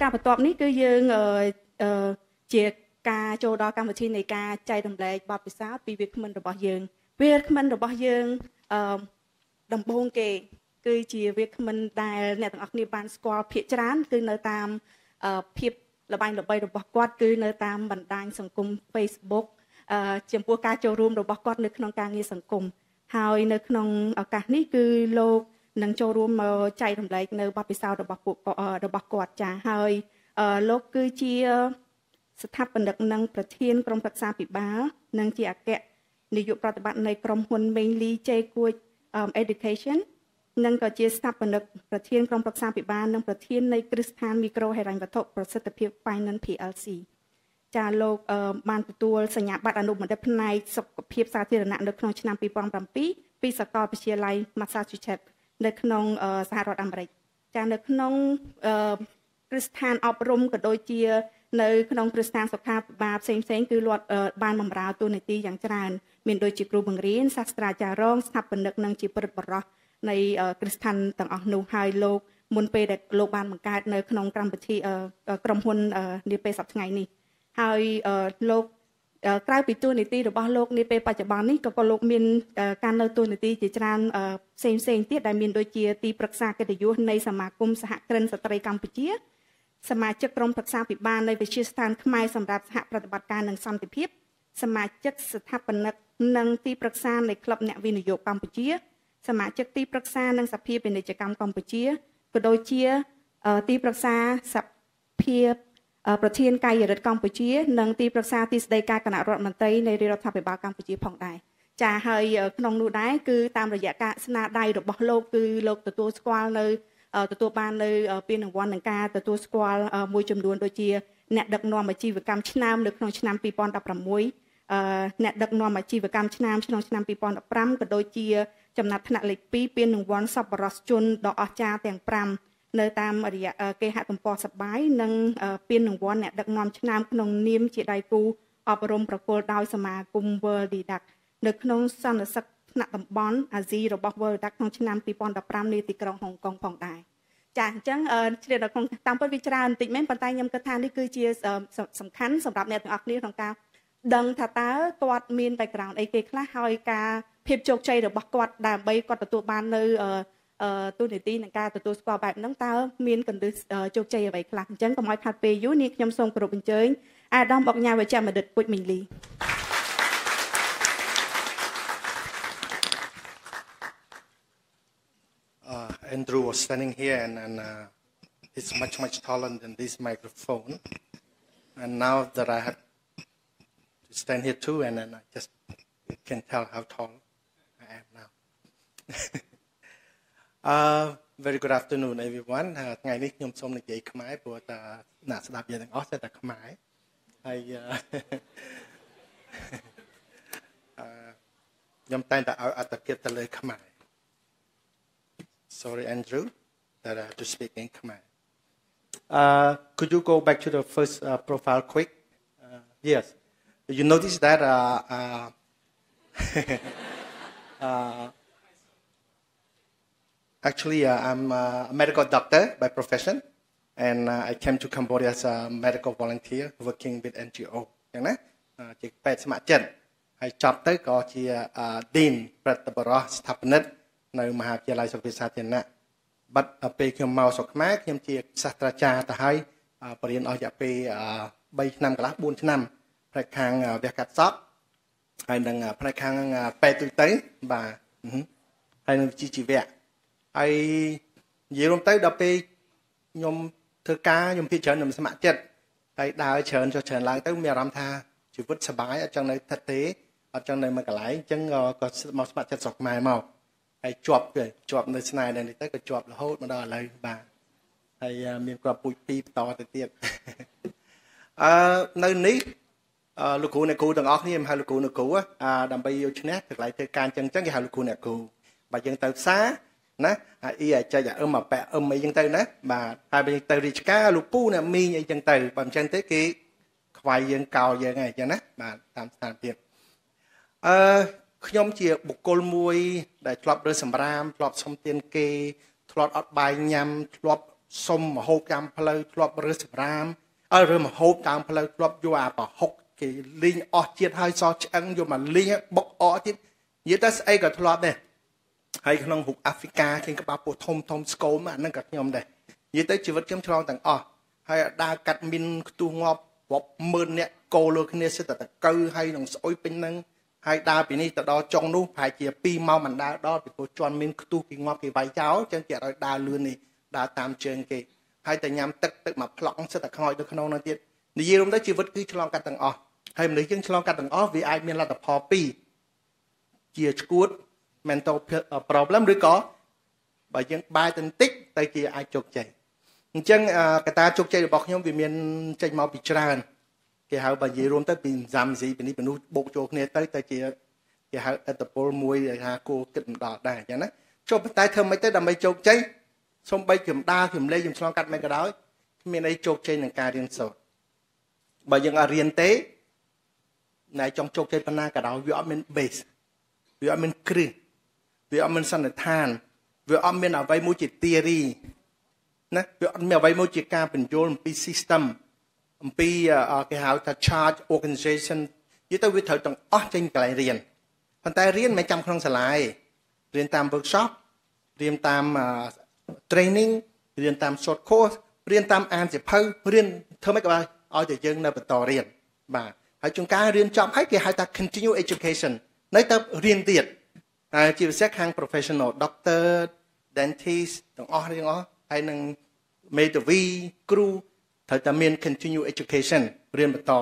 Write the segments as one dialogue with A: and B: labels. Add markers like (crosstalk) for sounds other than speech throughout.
A: ជាការបន្ទាប់នេះគឺយើងអឺជាការចូលដល់កម្មវិធីនៃការចែករំលែកបទពិសោធន៍ពីវាគ្មិនរបស់យើងវាគ្មិនរបស់យើងអឺដំបូងគេ គឺជាវាគ្មិនដែលអ្នកទាំងអស់គ្នាបានស្គាល់ភាកច្រើនគឺនៅតាមភាពលបែងល្បីរបស់គាត់គឺនៅតាមបណ្ដាញសង្គម Facebook ចំពោះការចូលរួមរបស់គាត់នៅក្នុងការងារសង្គមហើយនៅក្នុងឱកាសនេះគឺលោក នឹងចូលរួមមកចែករំលែកនៅបទពិសោធន៍របស់ពួករបស់គាត់ចាហើយលោកគឺជាស្ថាបនិកនិងប្រធានក្រុមប្រឹក្សាពិបាលនិងជាអគ្គនាយកប្រតិបត្តិនៃក្រុមហ៊ុន Mainly J Kuch Education និងក៏ជាស្ថាបនិកប្រធានក្រុមប្រឹក្សាពិបាលនិងប្រធាននៃគ្រឹះស្ថានមីក្រូហិរញ្ញវត្ថុប្រសិទ្ធភាព Finance PLC ចាលោកបានទទួលសញ្ញាបត្រអនុបណ្ឌិតផ្នែកសុខភាពសាធារណៈនៅក្នុងឆ្នាំ2007ពីសាកលវិទ្យាល័យ Massachusetts នៅក្នុងសហរដ្ឋអាមេរិកចានៅក្នុងគ្រឹះស្ថានអប់រំក៏ដូចជា នៅក្នុងគ្រឹះស្ថានសុខាភិបាលផ្សេងផ្សេងគឺលាត់បានបម្រើតួនាទីយ៉ាងច្រើនមានដូចជាគ្រូបង្រៀនសាស្ត្រាចារ្យរងស្ថាបនិកនិងជាព្រឹទ្ធបរិះនៃគ្រឹះស្ថានទាំងអស់នោះហើយលោកមុនពេលដែលលោកបានបង្កើតនៅក្នុងកម្មវិធីក្រុមហ៊ុននាពេលសប្តាហ៍ថ្ងៃនេះហើយលោក ក្រៅពីតួនាទីរបស់លោកនាពេលបច្ចុប្បន្ននេះក៏ក៏លោកមានការនៅតួនាទីជាច្រើនផ្សេងផ្សេងទៀតដែលមានដូចជាទីប្រឹក្សាកិត្តិយសនៃសមាគមសហគ្រិនស្ត្រីកម្ពុជា សមាជិកក្រុមប្រឹក្សាពិបាលនៃវិទ្យាស្ថានខ្មែរសម្រាប់សហប្រតិបត្តិការនិងសន្តិភាពសមាជិកស្ថាបនិកនិងទីប្រឹក្សានៃក្លឹបអ្នកវិនិយោគកម្ពុជា សមាជិកទីប្រឹក្សានិងសភាពាណិជ្ជកម្មកម្ពុជាក៏ដូចជាទីប្រឹក្សាសភា ប្រធានកាយរដ្ឋកម្ពុជា និងទីប្រឹក្សាទីស្តីការគណៈរដ្ឋមន្ត្រីនៃរដ្ឋាភិបាលកម្ពុជាផងដែរចាហើយក្នុងនោះដែរគឺតាមរយៈការស្នាដៃរបស់លោកគឺលោកទទួលស្គាល់នៅទទួលបាននៅពានរង្វាន់នឹងការទទួលស្គាល់មួយចំនួនដូចជា អ្នកដឹកនាំអាជីវកម្មឆ្នាំនៅក្នុងឆ្នាំ2016អ្នកដឹកនាំអាជីវកម្មឆ្នាំក្នុងឆ្នាំ2015ក៏ដូចជាចំណាត់ថ្នាក់លេខ2ពានរង្វាន់សប្បុរសជនដ៏អស្ចារ្យទាំង5 នៅតាមរយៈគេហទំព័រសបាយនិងពានរង្វាន់អ្នកដឹកនាំឆ្នាំក្នុងនាមជាដៃគូអប់រំប្រគល់ដោយសមាគម World Didact នៅក្នុងសន្និសីទថ្នាក់តំបន់អាស៊ីរបស់ World Duck ក្នុងឆ្នាំ2015នាទីក្រុងហុងកុងផងដែរចាអញ្ចឹងជ្រាបដល់ក្នុងតាមពិតវាច្រើនបន្តិចមែនប៉ុន្តែខ្ញុំគិតថានេះគឺជាសំខាន់សម្រាប់អ្នកទាំងអស់គ្នាក្នុងការដឹងថាតើគាត់មាន background អីគេខ្លះហើយការភាពជោគជ័យរបស់គាត់ដើម្បីគាត់ទទួលបាននៅ ទូនីតិនឹងការទទួលស្គាល់បែបហ្នឹងតើមានកន្លឹះជោគជ័យអ្វីខ្លះអញ្ចឹងកុំឲ្យខាត់ពេលយូរនេះខ្ញុំសូមគោរពអញ្ជើញអាដាមបកញ៉ាវិជ្ជបណ្ឌិតពុជមីងលី
B: Andrew was standing here and, and uh, he's much, much taller than this microphone. And now that I have to stand here too, and then I just can tell how tall I am now. uh, very good afternoon everyone ថ្ងៃនេះខ្ញុំសូមនិយាយខ្មែរព្រោះតាអ្នកស្ដាប់យើងទាំងអស់ចេះតែខ្មែរហើយខ្ញុំតែងតែឲ្យអត្តភាពទៅលើខ្មែរ (laughs) Sorry, Andrew, that I have to speak in Khmer. Uh, could you go back to the first uh, profile quick? Uh, yes. You notice that (laughs) uh, uh, uh, actually I'm a medical doctor by profession, and I came to Cambodia as a medical volunteer working with NGO ចឹងណាជាពេទ្យស្ម័គ្រចិត្តហើយចប់ទៅក៏ជា Dean ប្រតិបត្តិស្ថាបនិកនៅមហាវិទ្យាល័យសុខភាពសាធារណៈបាត់ពេលខ្ញុំមកស្រុកខ្មែរខ្ញុំជាសាស្ត្រាចារ្យទៅហើយបរិញ្ញាអស់រយៈពេល3ឆ្នាំកន្លះ4ឆ្នាំផ្នែកខាងវះកាត់សក់ហើយនឹងផ្នែកខាងពេទ្យទូទៅបាទហើយនឹងវិជ្ជាជីវៈ ហើយនិយាយរួមទៅដល់ពេលខ្ញុំធ្វើការខ្ញុំភាគច្រើនខ្ញុំស្ម័គ្រចិត្តហើយដើរច្រើនចុះច្រើនឡើងទៅមានអារម្មណ៍ថាជីវិតសុបាយអត់ចង់នៅថិតទេអត់ចង់នៅមួយកន្លែងអញ្ចឹងក៏មកស្ម័គ្រចិត្តស្រុកខ្មែរមកហើយជាប់ទៅជាប់នៅស្នេហ៍នេះទៅក៏ជាប់រហូតមកដល់ឥឡូវបាទហើយមានគ្រាប់ពូជពីរបន្តទៅទៀតអឺនៅនេះអឺលោកគ្រូអ្នកគ្រូទាំងអស់គ្នាមិនហៅលោកគ្រូអ្នកគ្រូអាដើម្បីយកឈ្នះទៅកន្លែងធ្វើការអញ្ចឹងអញ្ចឹងគេហៅលោកគ្រូអ្នកគ្រូបើយើងទៅផ្សារ ណាអាអ៊ីអាចចអឹមអាប៉ែអឹមអីចឹងទៅណាបាទហើយបើយើងទៅរាជការលោកពូអ្នកមីងអីចឹងទៅបើមិនចឹងទេគេខ្វាយយើងកោយើងហើយអញ្ចឹងណាបាទតាមស្ថានភាពអឺខ្ញុំជាបុគ្គលមួយដែលធ្លាប់រើសម្រាមធ្លាប់សុំទានគេធ្លាប់អត់បាយញ៉ាំធ្លាប់សុំមហូបតាមផ្លូវធ្លាប់រើសសម្រាមអើរើមហូបតាមផ្លូវធ្លាប់យកអាប្រហុកគេលីងអស់ជាតិហើយសោះឆ្អឹងយកមកលីងបុកអស់ទៀតនិយាយទៅស្អីក៏ធ្លាប់ដែរ ហើយក្នុងរូបអាហ្វ្រិកាគេក្បាលពោះធំធំស្គមអាហ្នឹងក៏ខ្ញុំដែរនិយាយទៅជីវិតខ្ញុំឆ្លងទាំងអស់ហើយដើរកាត់មីនខ្ទុះងាប់រាប់ម៉ឺនអ្នកកោលើគ្នាសិតតែតកៅហើយនឹងស្អុយពេញហ្នឹងហើយដើរពីនេះទៅដល់ចុងនោះប្រហែលជា2ម៉ោងមិនដើរដល់ពីព្រោះជន់មានខ្ទុះគេងាប់គេវាយចោលចឹងគេឲ្យដើរលឿននេះដើរតាមជើងគេហើយតែញ៉ាំទឹកទឹកមកផ្លក់សិតតែខ្មោចទៅក្នុងនោះទៀតនិយាយរំទៅជីវិតគឺឆ្លងកាត់ទាំងអស់ហើយមនុស្សយើងឆ្លងកាត់ទាំងអស់វាអាចមានលទ្ធផល2ជាឈួត mental problem ឬក៏បើយើងបែរទៅបន្តិចទៅជាអាចជោគជ័យអញ្ចឹងកតាជោគជ័យរបស់ខ្ញុំវាមានចេញមកពីច្រើនគេហៅបើនិយាយរួមទៅពីសាមស៊ីពីនេះពីនោះបូកចូលគ្នាទៅទៅជាគេហៅអត្តពលមួយដែលថាគួរគិតមិនដល់ដែរអញ្ចឹងណាចុះប៉ុន្តែធ្វើមិនទៅដើម្បីជោគជ័យសូម្បីខ្ញុំដើរខ្ញុំលេងខ្ញុំឆ្លងកាត់មិនក៏ដោយគ្មានអីជោគជ័យនឹងការរៀនសូត្របើយើងអត់រៀនទេណែចង់ជោគជ័យប៉ុណ្ណាក៏ដោយវាអត់មាន base វាអត់មានគ្រឹះ វាអត់មានសន្និដ្ឋានវាអត់មានអ្វីមួយជា theory ណាវាអត់មានអ្វីមួយជាការបញ្យល់អំពី system អំពីគេហៅថា charge organization និយាយទៅវាត្រូវទាំងអស់ចេញកន្លែងរៀនប៉ុន្តែរៀនមិនចាំក្នុងសាលាទេរៀនតាម workshop រៀនតាម training រៀនតាម short course រៀនតាមអានសិភៅរៀនធ្វើម៉េចក៏បានឲ្យតែយើងនៅបន្តរៀនបាទហើយជួនកាលរៀនចប់ហើយគេហៅថា continue education នៅទៅរៀនទៀត ហើយជាពិសេសខាង professional doctor dentist ទាំងអស់ទាំងអស់ហើយនឹងមេធាវីគ្រូត្រូវតែមាន continue education រៀនបន្ត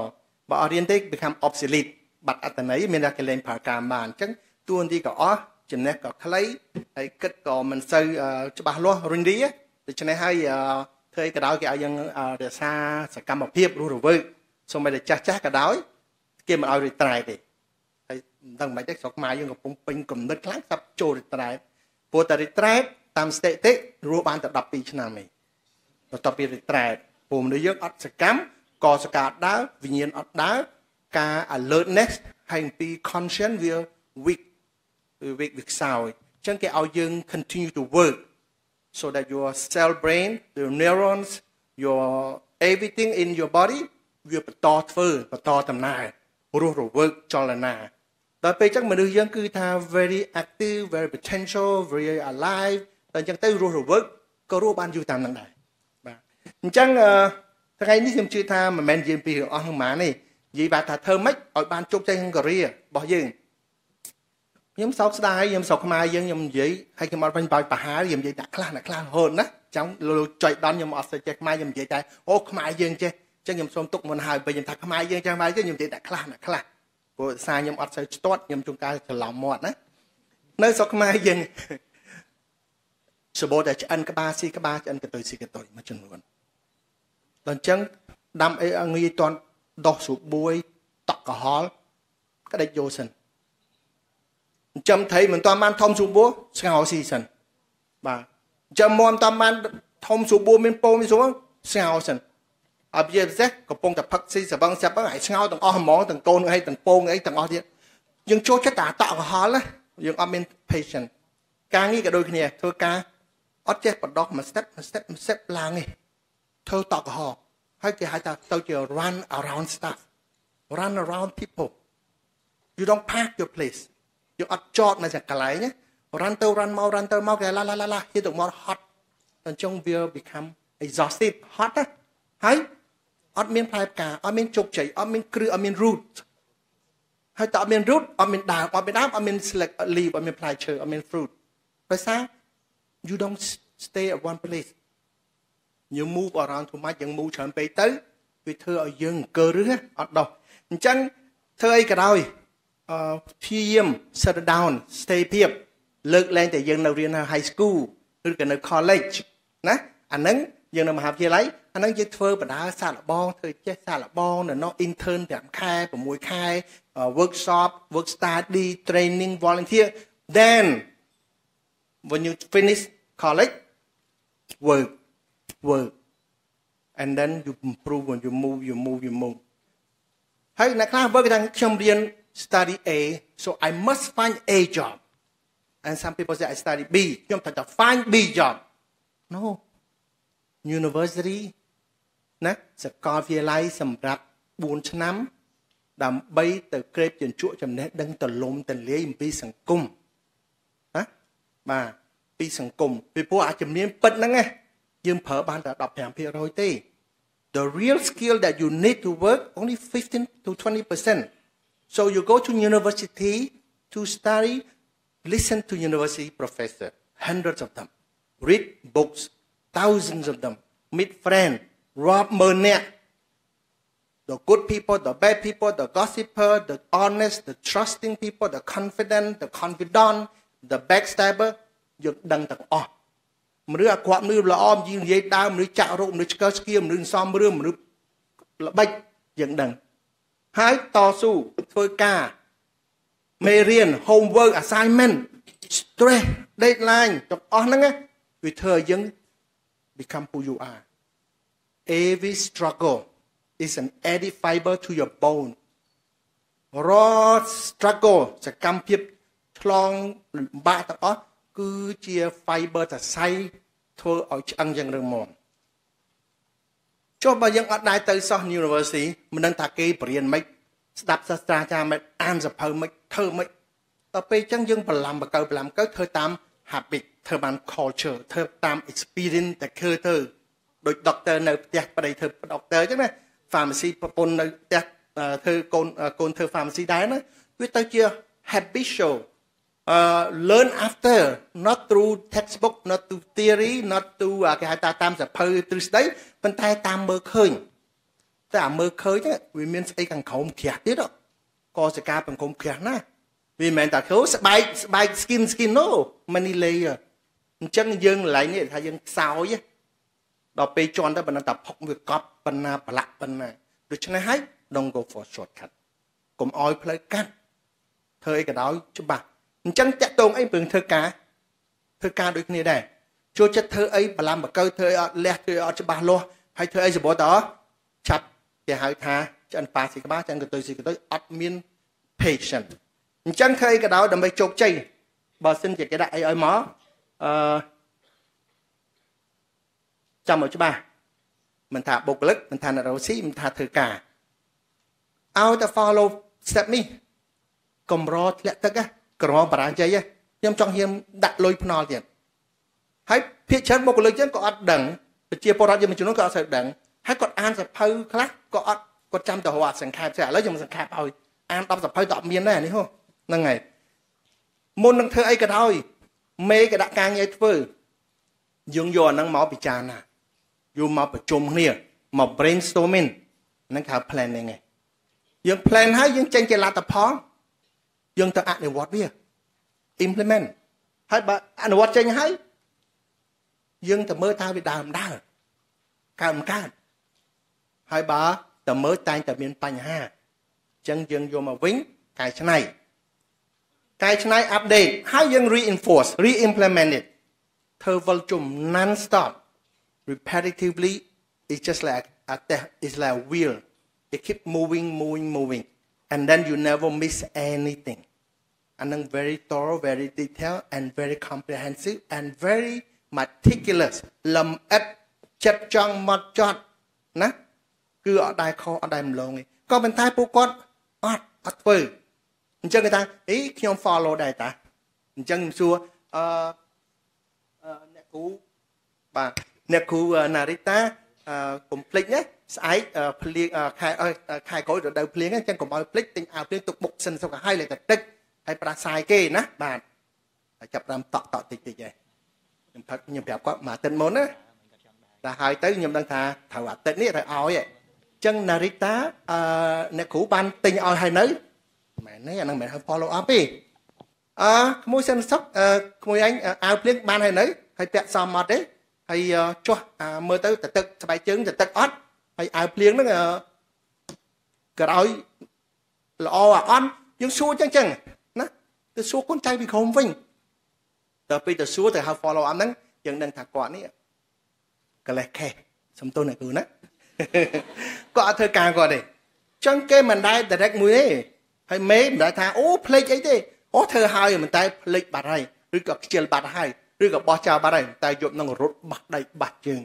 B: បើអត់រៀនទេ become obsolete បាត់អត្តន័យមានតែគេលេងប្រើការបានអញ្ចឹងតួនាទីក៏អស់ចំណេះក៏ខ្លីហើយគិតក៏មិនសូវច្បាស់លាស់រុញរីដូច្នេះហើយធ្វើអីក៏ដោយគេឲ្យយើងរក្សាសកម្មភាពរស់រវើកសូម្បីតែចាស់ចាស់ក៏ដោយគេមិនឲ្យរីត្រែទេហើយ មិនដឹងមិនទេស្រុកខ្មែរយើងកំពុងពេញគំនិតខ្លាំងស្រាប់ចូលរីត្រែព្រោះតែរីត្រែតាមស្ថិតិរស់បានតែ12ឆ្នាំឯងបន្ទាប់ពីរីត្រែព្រោះមនុស្សយើងអត់សកម្មក៏សកាដើរវិញ្ញាណអត់ដើរការ alertness ហើយពី conscience វា weak វា weak វាខ្សោយអញ្ចឹងគេឲ្យយើង continue to work so that your cell brain your neurons your everything in your body វាបន្តធ្វើបន្តដំណើររស់រវើកចលនា ដល់ពេលអញ្ចឹងមនុស្សយើងគឺថា very active very potential very alive ដល់អញ្ចឹងទៅរស់រវើកក៏រស់បានយូរតាមនឹងដែរបាទអញ្ចឹងថ្ងៃនេះខ្ញុំជឿថាមិនមែននិយាយពីរឿងអស់ហ្នឹងហ្មងទេនិយាយបាទថាធ្វើម៉េចឲ្យបានជោគជ័យក្នុងការីរបស់យើងខ្ញុំសោកស្ដាយខ្ញុំស្រុកខ្មែរយើងខ្ញុំនិយាយហើយខ្ញុំអត់បាញ់បើប្រហារខ្ញុំនិយាយតែខ្លះណាខ្លះរហូតណាចង់លោកចុយដនខ្ញុំអត់សូវចេះខ្មែរខ្ញុំនិយាយតែអូខ្មែរយើងចេះចឹងខ្ញុំសូមទុកមុនហើយពេលខ្ញុំថាខ្មែរយើងចឹងមកខ្ញុំនិយាយតែខ្លះណាខ្លះ ព្រោះសារខ្ញុំអត់សូវឆ្ទាត់ខ្ញុំជួនកាលច្រឡំមាត់ណានៅស្រុកខ្មែរយើងសបោតែឆ្អិនក្បាលស៊ីក្បាលឆ្អិនកតុយស៊ីកតុយមួយចំនួនដល់អញ្ចឹងដាំអីងាយតន់ដោះស្រួបួយតក់កហល់ក្តិចយកសិនចាំត្រីមិនតាន់បានធំស្រួបួស្ងោស៊ីសិនបាទចាំមមតាន់បានធំស្រួបួមានពោមានស្រួស្ងោសិន អបជាពិសេសកំពុងតែផឹកស៊ីសបឹងសាប់ហើយស្ងោទាំងអស់ហ្មងទាំងកូនអីទាំងពងអីទាំងអស់ទៀតយើងចូលចិត្តតែតក់កហល់ណាយើងអត់មាន patient ការងារក៏ដូចគ្នាធ្វើការអត់ចេះបដោះមួយ step មួយ step មួយ step ឡើងនេះធ្វើតក់កហល់ហើយគេហៅថាទៅជា run around stuff run around people you don't park your place យើងអត់ចតនៅតែកន្លែងណា run ទៅ run មក run ទៅមកគេឡាឡាឡាឡាហៀទៅមក hot អញ្ចឹងវា become exhausted hot ណាហើយ អត់មានផ្លែផ្កាអត់មានជោគជ័យអត់មានគ្រឹះអត់មាន root ហើយតើអត់មាន root អត់មានដើមអត់មានដើមអត់មាន select leaf អត់មានផ្លែឈើអត់មាន fruit ដោយសារ you don't stay at one place you move around too much យើង move ច្រើនពេកទៅវាធ្វើឲ្យយើងអង្គើរឹសអត់ដោះអញ្ចឹងធ្វើអីក៏ដោយអឺព្យាយាម set down stay ភាពលើកលែងតែយើងនៅរៀន high school ឬក៏នៅ college ណាអាហ្នឹង យើងនៅមហាវិទ្យាល័យអាហ្នឹងយើងធ្វើបដាសាកល្បងធ្វើចេះសាកល្បងនៅនោះ intern 5ខែ6ខែ workshop work study training volunteer then when you finish college work work and then you improve when you move you move you move ហើយអ្នកខ្លះ work ថាខ្ញុំរៀន study A so I must find A job and some people say I study B ខ្ញុំត្រូវតែ find B job no University ណាសាកលវិទ្យាល័យសម្រាប់4ឆ្នាំ ដើម្បីទៅក្រេបជញ្ជក់ចំណេះដឹងទលំទលាយអំពីសង្គមណាបាទពីសង្គមពីព្រោះអាជំនាញពិតហ្នឹងណាយើងប្រើបានតែ15%ទេ the real skill that you need to work only 15 to 20% so you go to university to study listen to university professor hundreds of them read books thousands of them meet friends រាប់ម៉ឺននាក់ the good people the bad people the gossiper the honest the trusting people the confident the confidant the backstabber យើងដឹងទាំងអស់មនុស្សអាក្រក់មនុស្សល្អយើងនិយាយដើមមនុស្សចាក់រោគមនុស្សឆ្កឹះស្គៀមមនុស្សសំរឿងមនុស្សល្បិចយើងដឹងហើយតស៊ូធ្វើការមេរៀន homework assignment stress deadline ទាំងអស់ហ្នឹងវាធ្វើឲ្យយើង become who you are every struggle is an added fiber to your bone raw struggle សកម្មភាពឆ្លងលំបាកទាំងអស់គឺជា fiber សរសៃធ្វើឲ្យឆ្អឹងយ៉ាងរឹងមាំចុះបើយើងអត់ដែរទៅសោះ University មិនដឹងថាគេបរៀនមិនស្ដាប់សាស្ត្រាចារ្យមិនអានសភៅមិនធ្វើមិនដល់ពេលអញ្ចឹងយើងប្រឡំបកើប្រឡំកើធ្វើតាម habit ធ្វើបាន culture ធ្វើតាម experience តែឃើទៅដូច doctor នៅផ្ទះប្តីធ្វើ doctor អញ្ចឹងណា pharmacy ប្រពន្ធនៅផ្ទះធ្វើកូនកូនធ្វើ pharmacy ដែរណាវាទៅជា habitual uh, learn after not through textbook not through theory not through គេហៅថាតាមសភៅទ្រឹស្ដីប៉ុន្តែតាមមើលឃើញតែអាមើលឃើញវាមានស្អីខាងក្រោមក្រាស់ទៀតកសកាបង្គំក្រាស់ណាវាមិនមែនតែចូលស្បែកស្បែក skin skin no many layer អញ្ចឹងយើងកន្លែងនេះថាយើងខ្សោយដល់ពេលជន់ទៅប៉ុណ្ណឹងតែផុកវាកប់ប៉ុណ្ណាប្រឡាក់ប៉ុណ្ណាដូច្នេះហើយ don't go for shortcut កុំអោយផ្លូវកាត់ធ្វើអីក៏ដោយច្បាស់អញ្ចឹងតាក់ទងអីពឹងធ្វើការធ្វើការដូចគ្នាដែរចូលចិត្តធ្វើអីបឡាំបកើធ្វើអីអត់លះធ្វើអីអត់ច្បាស់លាស់ហើយធ្វើអីសបតឆាប់គេហៅថាឆ្អិនប៉ាស៊ីក្បាលឆ្អិនកន្ទុយស៊ីកន្ទុយអត់មាន patient អញ្ចឹងធ្វើអីក៏ដោយដើម្បីជោគជ័យបើសិនជាគេដាក់អីឲ្យមក អឺចាំឲ្យច្បាស់មិនថាបុគ្គលិកមិនថាអ្នករកស៊ីមិនថាធ្វើការឲ្យតែ follow step នេះកម្រធ្លាក់ទឹកក្រមបរាជ័យខ្ញុំចង់ហ៊ានដាក់លុយភ្នល់ទៀតហើយភាគច្រើនបុគ្គលិកចឹងក៏អត់ដឹងប្រជាពលរដ្ឋយើងមួយចំនួនក៏អត់សូវដឹងហើយគាត់អានសភៅខ្លះក៏អត់គាត់ចាំទៅរកអត់សង្ខេបទេឥឡូវខ្ញុំសង្ខេបឲ្យអាន10សភៅក៏អត់មានដែរនេះហ៎ហ្នឹងហើយមុននឹងធ្វើអីក៏ដោយ មេក៏ដាក់ការងារធ្វើយើងយកអាហ្នឹងមកពិចារណាយកមកប្រជុំគ្នាមក brainstorming ហ្នឹងគេហៅ planning ឯងយើង plan ហើយយើងចេញជាលទ្ធផលយើងទៅអនុវត្តវា implement ហើយបើអនុវត្តចេញហើយយើងទៅមើលថាវាដើមដើរកើតមិនកើតហើយបើទៅមើលតែងតែមានបញ្ហាអញ្ចឹងយើងយកមកវិញកែច្នៃ កែច្នៃ update ហើយយើង reinforce re-implement it ធ្វើវិលជុំ non stop repetitively it's just like a it's like a wheel it keep moving moving moving and then you never miss anything អានឹង very thorough very detailed and very comprehensive and very meticulous លំអិតចិត្តចង់មកចត់ណាគឺអត់ដែរខុសអត់ដែរម្លងទេក៏ប៉ុន្តែពួកគាត់អត់អត់ធ្វើ អញ្ចឹងគេថាអីខ្ញុំ follow ដែរតាអញ្ចឹងខ្ញុំសួរអឺអ្នកគ្រូបាទអ្នកគ្រូណារីតាកុំភ្លេចណាស្អែកភ្លៀងខែខែក្រោយរដូវភ្លៀងអញ្ចឹងកុំឲ្យភ្លេចទិញអាវភ្លៀងទុកបុកសិនសុខឲ្យលេតែទឹកហើយប្រាសាយគេណាបាទហើយចាប់តាមតក់តក់តិចតិចឯងខ្ញុំផឹកខ្ញុំប្រាប់គាត់មួយអាទិត្យមុនណាតែហើយទៅខ្ញុំដឹងថាត្រូវអាទិត្យនេះត្រូវឲ្យឯងចឹងណារីតាអឺអ្នកគ្រូបានទិញឲ្យហើយនៅ មែនទេអានឹងមិនមែនហៅ follow up ទេអឺក្មួយសិនសុកអឺក្មួយអញអាវភ្លៀងបានហើយនៅហើយពាក់សមអត់ទេហើយចុះមើលទៅតទឹកស្បែកជើងតទឹកអត់ហើយអាវភ្លៀងហ្នឹងក៏ឲ្យល្អអាអន់យើងសួរចឹងចឹងណាទៅសួរកូនចៅពីក្រុមវិញដល់ពេលទៅសួរទៅហៅ follow up ហ្នឹងយើងដឹងថាគាត់នេះកលេសខេសំទោសអ្នកគ្រូណាគាត់អត់ធ្វើការគាត់ទេចឹងគេមិនដែល direct មួយទេ ហើយមេមិនដែលថាអូភ្លេចអីទេអូធ្វើហើយមិនតែភ្លេចបាត់ហើយឬក៏ខ្ជិលបាត់ហើយឬក៏បោះចោលបាត់ហើយតែយកនឹងរត់បាស់ដៃបាត់ជើង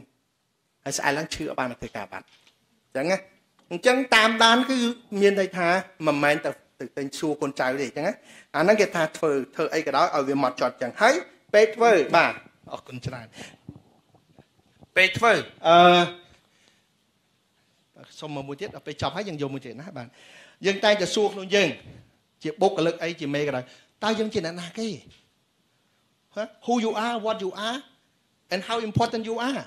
B: ហើយស្អែកឡើងឈឺអត់បានមកធ្វើការបាត់អញ្ចឹងណាអញ្ចឹងតាមដានគឺមានន័យថាមិនមែនទៅទៅទិញសួរកូនចៅទេអញ្ចឹងណាអាហ្នឹងគេថាធ្វើធ្វើអីក៏ដោយឲ្យវាមកចត់អញ្ចឹងហើយពេលធ្វើបាទអរគុណច្រើនពេលធ្វើអឺសុំមកមួយទៀតដល់ពេលចប់ហើយយើងយកមួយទៀតណាបាទ យើងតែងតែសួរខ្លួនយើងជាបុគ្គលិកអីជាមេក៏ដោយតើយើងជាអ្នកណាគេ who you are what you are and how important you are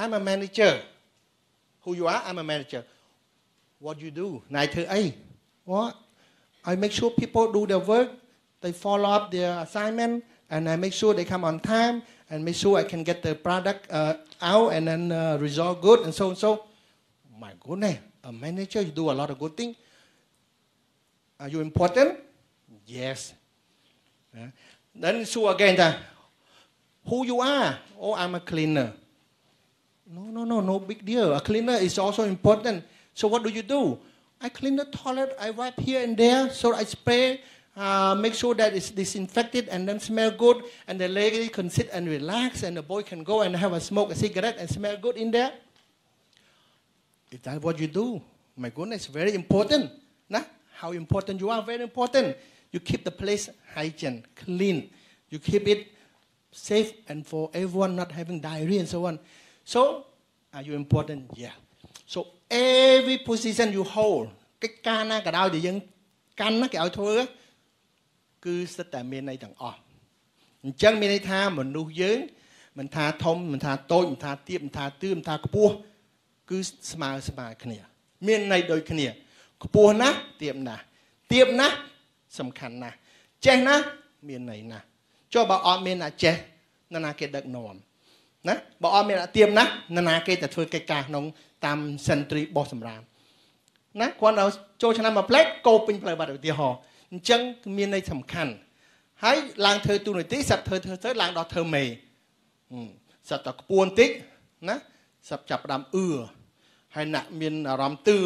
B: I'm a manager who you are I'm a manager what you do ណៃធ្វើអី what I make sure people do their work they follow up their assignment and I make sure they come on time and make sure I can get the product uh, out and then uh, result good and so and so my goodness a manager you do a lot of good things are you important yes uh, then so again the, who you are oh I'm a cleaner no, no, no, no big deal. A cleaner is also important. So what do you do? I clean the toilet. I wipe here and there. So I spray, uh, make sure that it's disinfected and then smell good. And the lady can sit and relax, and the boy can go and have a smoke a cigarette and smell good in there. Is that what you do? My goodness, very important. Nah? How important you are, very important. You keep the place hygiene, clean. You keep it safe and for everyone not having diarrhea and so on. So, are you important? Yeah. So every position you hold កិច្ចការណាក៏ដោយដែលយើងកាន់ណាគេឲ្យធ្វើគឺសិតតែមានន័យទាំងអស់អញ្ចឹងមានន័យ គឺស្មើស្មើគ្នា មានន័យដូចគ្នាខ្ពស់ណាស់ទាបណាស់ទាបណាស់សំខាន់ណាស់ចេះណាស់មានន័យណាស់ចុះបើអត់មានអាចេះនរណាគេដឹកនាំណាបើអត់មានអាទៀមណានរណាគេតែធ្វើកិច្ចការក្នុងតាម century បោះសម្រាមណាគាត់ដល់ចូលឆ្នាំមួយផ្លែកកោពេញផ្លូវបាត់ឧទាហរណ៍អញ្ចឹងមានន័យសំខាន់ហើយឡើងធ្វើទូនាទីសັບធ្វើធ្វើទៅឡើងដល់ធ្វើមេសັບតែខ្ពស់បន្តិចណាសັບចាប់ផ្ដើមអឺ ហើយអ្នកមានអារម្មណ៍ទឿ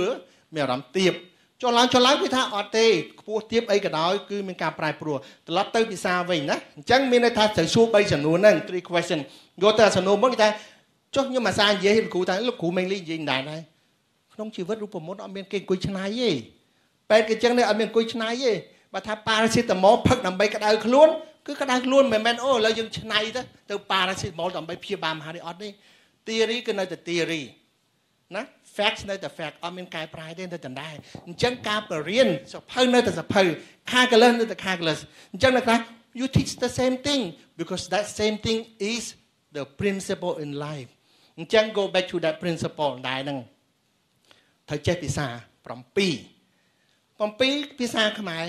B: មានអារម្មណ៍ទៀបចុះឡើងចុះឡើងគឺថាអត់ទេខ្ពស់ទៀបអីក៏ដោយគឺមានការប្រែប្រួលត្រឡប់ទៅភាសាវិញណាអញ្ចឹងមានន័យថាត្រូវសួរ3ចំនួនហ្នឹង3 question យកទៅសំណួរមុនគេថាចុះខ្ញុំអាសានិយាយលោកគ្រូថាលោកគ្រូមេងលីនិយាយដែរដែរក្នុងជីវិតរូបមន្តអត់មានគេអង្គុយឆ្នៃទេបែបគេចឹងនេះអត់មានអង្គុយឆ្នៃទេបើថាប៉ារ៉ាស៊ីតាម៉ូលផឹកដើម្បីក្តៅខ្លួនគឺក្តៅខ្លួនមិនមែនអូឥឡូវយើងឆ្នៃទៅទៅប៉ារ៉ាស៊ីតាម៉ូលដើម្បីព្យាបាលមហារីអត់ទេ theory គឺនៅតែ theory ណា fact នៅតែ fact អត់មានកែប្រែទេនៅតែដែរអញ្ចឹងការបរៀនសភៅនៅតែសភៅ calculus នៅតែ calculus អញ្ចឹងនៅខ្លះ you teach the same thing because that same thing is the principle in life អញ្ចឹង go back to that principle ដែរហ្នឹងត្រូវចេះភាសា7 7ភាសាខ្មែរ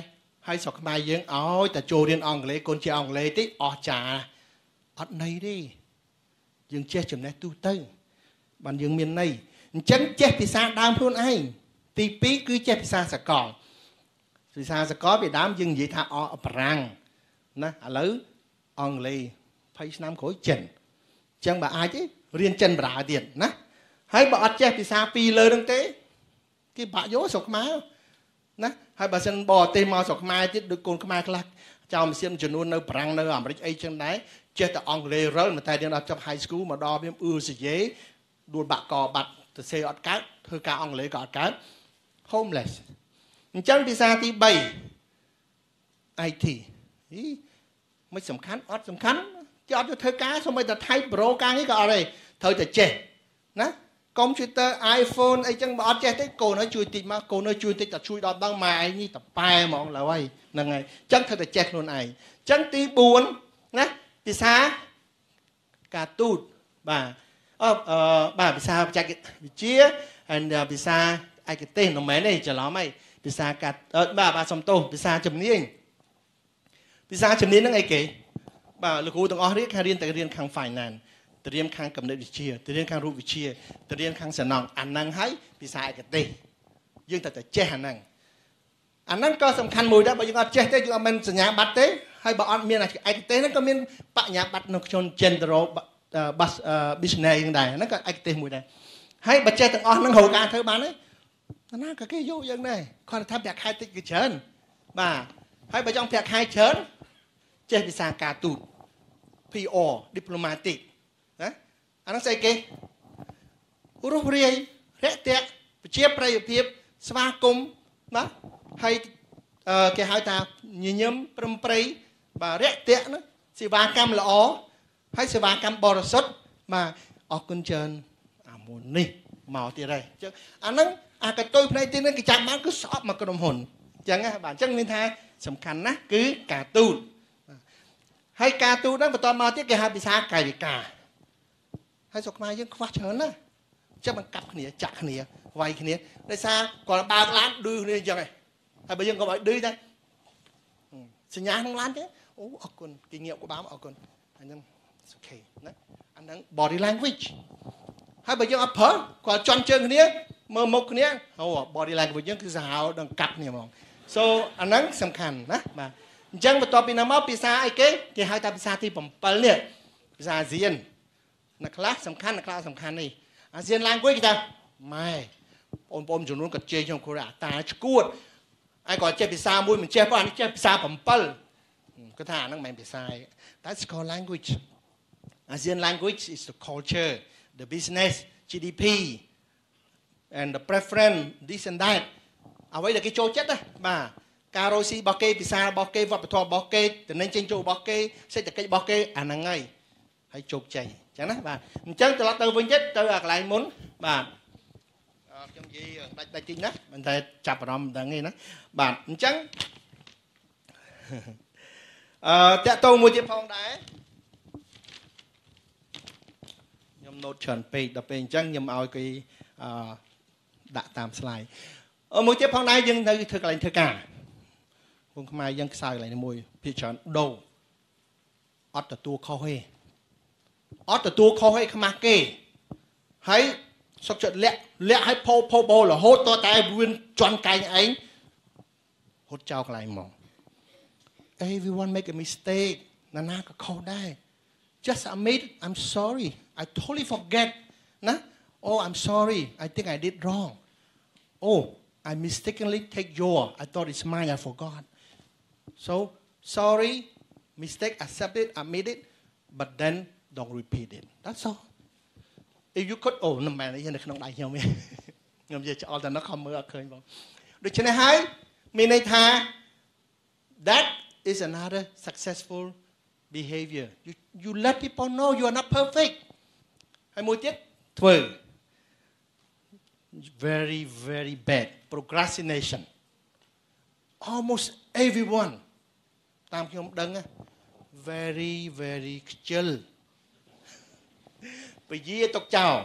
B: ហើយស្រុកខ្មែរយើងឲ្យតែចូលរៀនអង់គ្លេសកូនជាអង់គ្លេសតិចអស់ចាអត់ន័យទេយើងចេះចំណេះទូទៅបានយើងមានន័យ អញ្ចឹងចេះភាសាដើមខ្លួនឯងទី2គឺចេះភាសាសកលភាសាសកលពីដើមយើងនិយាយថាអប្រាំងណាឥឡូវអង់គ្លេស20ឆ្នាំក្រោយចិនចឹងបើអាចទេរៀនចិនបារាទៀតណាហើយបើអត់ចេះភាសាពីរលើនឹងទេគេបាក់យកស្រុកខ្មែរណាហើយបើសិនបរទេសមកស្រុកខ្មែរទៀតដូចកូនខ្មែរខ្លះចៅមសៀមចំនួននៅប្រាំងនៅអាមេរិកអីចឹងដែរចេះតែអង់គ្លេសរើតែរៀនដល់ចប់ high school មកដល់វាអឺសយេដួលបាក់កបាត់ ទៅសេអត់កើតធ្វើការអង់គ្លេសក៏អត់កើត homeless អញ្ចឹងភាសាទី3 IT ហីមិនសំខាន់អត់សំខាន់គេអត់ទៅធ្វើការសូម្បីតែថៃប្រូការនេះក៏អត់ទេត្រូវតែចេះណាកុំព្យូទ័រ iPhone អីចឹងបើអត់ចេះទេកូនឲ្យជួយតិចមកកូនឲ្យជួយតិចតែជួយដល់ដល់ម៉ែឯងនេះតប៉ែហ្មងឡើយហ្នឹងហើយចឹងត្រូវតែចេះខ្លួនឯងចឹងទី4ណាភាសាការទូតបាទ អឺបាទភាសាបច្ចេកវិទ្យាហើយភាសាឯកទេសមិនមែនទេច្រឡំហើយភាសាកាត់បាទបាទសំទោសភាសាជំនាញភាសាជំនាញហ្នឹងអីគេបាទលោកគ្រូទាំងអស់រៀនខាងរៀនតែរៀនខាង finance ទៅរៀនខាងកំណត់វិទ្យាទៅរៀនខាងរូបវិទ្យាទៅរៀនខាងសំណង់អាហ្នឹងហើយភាសាឯកទេសយើងតែតែចេះអាហ្នឹងអាហ្នឹងក៏សំខាន់មួយដែរបើយើងអត់ចេះទេយើងអត់មានសញ្ញាបត្រទេហើយបើអត់មានឯកទេសហ្នឹងក៏មានបញ្ញាបត្រនៅក្នុង general bus business ហ្នឹងដែរហ្នឹងក៏ឯកទេសមួយដែរហើយបើចេះទាំងអស់ហ្នឹងរកការធ្វើបានទេណាក៏គេយកយើងដែរគាត់ថាប្រាក់ខែតិចគឺច្រើនបាទហើយបើចង់ប្រាក់ខែច្រើនចេះភាសាការទូត PR diplomatic ណាអាហ្នឹងស្អីគេរស់រាយរាក់ទាក់ប្រជាប្រិយភាពស្វាគមន៍ណាហើយគេហៅថាញញឹមប្រឹមប្រៃបាទរាក់ទាក់ណាសេវាកម្មល្អ ហើយសេវាកម្មបរិសុទ្ធបាទអរគុណច្រើនអាមុននេះមកទៀតហើយអញ្ចឹងអាហ្នឹងអាកតុយផ្នែកទីនេះគេចាំបានគឺស្អប់មកក្រុមហ៊ុនអញ្ចឹងបាទអញ្ចឹងមានថាសំខាន់ណាស់គឺការទូតហើយការទូតហ្នឹងបន្តមកទៀតគេហៅភាសាកាយវិការហើយស្រុកខ្មែរយើងខ្វះច្រើនណាស់ចាំបង្កាប់គ្នាចាក់គ្នាវាយគ្នាដោយសារគាត់បើកឡានឌឺគ្នាអញ្ចឹងឯងហើយបើយើងក៏ឲ្យឌឺដែរសញ្ញាក្នុងឡានទេអូអរគុណគេងាកក្បាលអរគុណអញ្ចឹង okay ណាអាហ្នឹង body language ហើយបើយើងអត់ប្រើគាត់ជន់ជើងគ្នាមើលមុខគ្នាអូ body language យើងគឺសាហាវដល់កាប់គ្នាហ្មង so អាហ្នឹងសំខាន់ណាបាទអញ្ចឹងបន្ទាប់ពីនោះមកភាសាអីគេគេហៅថាភាសាទី7នេះភាសាអាស៊ានអ្នកខ្លះសំខាន់អ្នកខ្លះសំខាន់នេះអាស៊ាន language គេថាម៉ែបងប្អូនចំនួនក៏ជេរខ្ញុំគួរអាតាឈួតហើយក៏ចេះភាសាមួយមិនចេះប៉ុន្តែចេះភាសា7គាត់ថាអាហ្នឹងមិនមែនភាសាឯង That's called language ASEAN language is the culture the business GDP and the preference this and that អ្វីដែលគេចូលចិត្តណាបាទការរស់ស៊ីរបស់គេភាសារបស់គេវប្បធម៌របស់គេតំណែងចេញចូលរបស់គេសេដ្ឋកិច្ចរបស់គេអាហ្នឹងហើយហើយជោគជ័យអញ្ចឹងណាបាទអញ្ចឹងត្រឡប់ទៅវិញទៀតទៅអាកន្លែងមុនបាទខ្ញុំនិយាយដាច់ដាច់តិចណាមិនតែចាប់អារម្មណ៍ដឹងទេណាបាទអញ្ចឹងអឺតាក់តងមួយទៀតផងដែរ ខ្ញុំ note ច្រើនពេកដល់ពេលអញ្ចឹងខ្ញុំឲ្យគេអឺដាក់តាម slide អឺមួយទៀតផងដែរយើងនៅធ្វើកន្លែងធ្វើការគុំខ្មែរយើងខ្សោយកន្លែងនេះមួយភាគច្រើនដូរអត់ទទួលខុសទេអត់ទទួលខុសទេខ្មាស់គេហើយសុកចិត្តលាក់លាក់ឲ្យផោផោបោរហូតតតែវឿនជន់កែងឯងហត់ចោលកន្លែងមក everyone make a mistake ណានាក៏ខុសដែរ just admit I'm sorry I totally forget ណា oh I'm sorry I think I did wrong oh I mistakenly take your I thought it's mine I forgot so sorry mistake accept it admit it but then don't repeat it that's all if you could អូមិនមែននេះនៅក្នុងដៃខ្ញុំទេខ្ញុំនិយាយឆ្អល់តែនៅខំមើលអត់ឃើញបងដូច្នេះហើយមានន័យថា (laughs) that is another successful behavior you you let people know you are not perfect ហើយមួយទៀតធ្វើ very very bad procrastination almost everyone តាមខ្ញុំដឹង very very ខ្ជិលពយាទុកចោល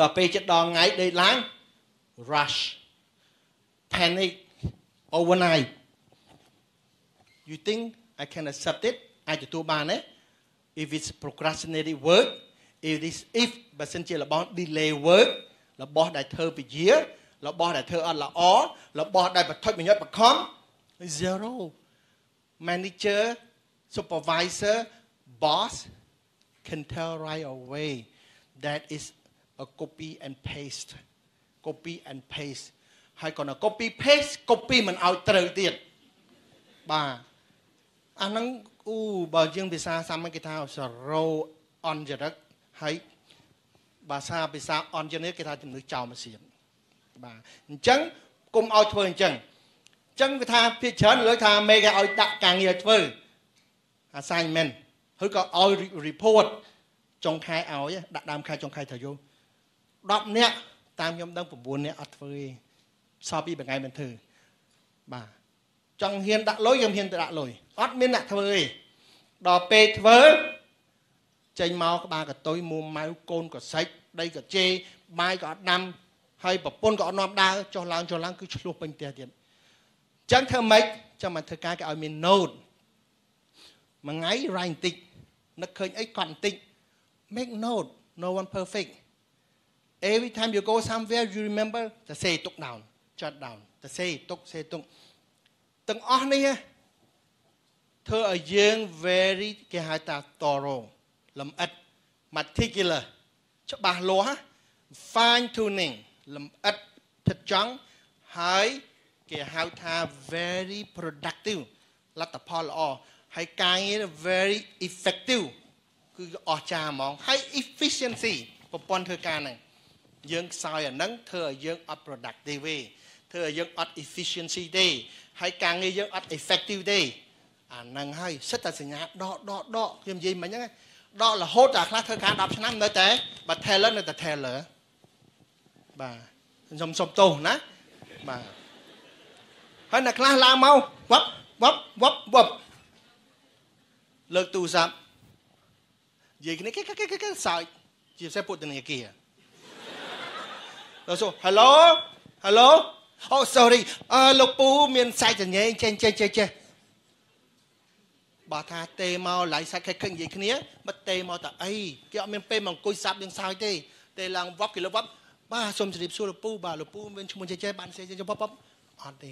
B: ដល់ពេលចិត្តដល់ថ្ងៃដេកឡើង (laughs) rush panic overnight you think I can accept it អាចទទួលបានទេ if it's procrastinated work if this if បើសិនជារបស់ delay work របស់ដែលធ្វើពជារបស់ដែលធ្វើអត់ល្អរបស់ដែលបឋិបញ្ញត្តិបខំ zero manager supervisor boss can tell right away that is a copy and paste copy and paste ហើយcòn copy paste copy មិនឲ្យត្រូវទៀតបាទអាហ្នឹងអូបើយើងភាសាសាមញ្ញគេថាសរោអនចរិត ហើយភាសាភាសាអនចរិតគេថាជំនឿចោលម៉ាស៊ីនបាទអញ្ចឹងគុំឲ្យធ្វើអញ្ចឹងអញ្ចឹងគេថាភាគច្រើនលើកថាមេគេឲ្យដាក់ការងារធ្វើ assignment ឬក៏ឲ្យ report ចុងខែឲ្យដាក់ដើមខែចុងខែត្រូវយក10នាក់តាមខ្ញុំដឹង9នាក់អត់ធ្វើទេសល់ពីមួយថ្ងៃមិនធ្វើបាទចង់ហ៊ានដាក់លុយខ្ញុំហ៊ានទៅដាក់លុយអត់មានអ្នកធ្វើទេដល់ពេលធ្វើ ចេញមកក្បាលកតុយមួម៉ៅកូនក៏សាច់ដីក៏ជេបាយក៏អត់ដាំហើយប្រពន្ធក៏អត់នាំដើរចុះឡើងចុះឡើងគឺឆ្លោះពេញផ្ទះទៀតអញ្ចឹងធ្វើម៉េចចាំមកធ្វើការគេឲ្យមាន note មួយថ្ងៃ write បន្តិចនឹកឃើញអីកត់បន្តិច make note no one perfect every time you go somewhere you remember to say ទុក down jot down to say ទុក say ទុកទាំងអស់នេះធ្វើឲ្យយើង very គេហៅថា thorough លម្អិត meticulous ច្បាស់លាស់ fine tuning លម្អិតថិតចង់ហើយគេហៅថា very productive លទ្ធផលល្អហើយការងារ very effective គឺអស្ចារ្យហ្មងហើយ efficiency ប្រព័ន្ធធ្វើការហ្នឹងយើងខ្សោយអាហ្នឹងធ្វើឲ្យយើងអត់ productive ទេធ្វើឲ្យយើងអត់ efficiency ទេហើយការងារយើងអត់ effective ទេអាហ្នឹងហើយសិតតែសញ្ញាដកដកដកខ្ញុំនិយាយមិញហ្នឹង ដករហូតតែខ្លះធ្វើការ10ឆ្នាំនៅតែបើ Taylor នៅតែ Taylor បាទខ្ញុំសុំទោសណាបាទហើយអ្នកខ្លះឡើងមកវប់វប់វប់វប់លើកទូរស័ព្ទនិយាយគ្នាគេគេគេសើចជាពិសេសពុទ្ធនាគារដល់សូ Hello Hello អូ sorry អឺលោកពូមានសាច់ចញែងចេញចេញចេះចេះ បើថាទេមកឡៃសាច់ខិចខិចនិយាយគ្នាមិនទេមកតាអីគេអត់មានពេលមកអង្គុយសាប់យើងសើចទេទេឡើងវប់គេលើវប់បាទសូមជម្រាបសួរលោកពូបាទលោកពូមានឈ្មោះចេះចេះបានសេចេះបបអត់ទេ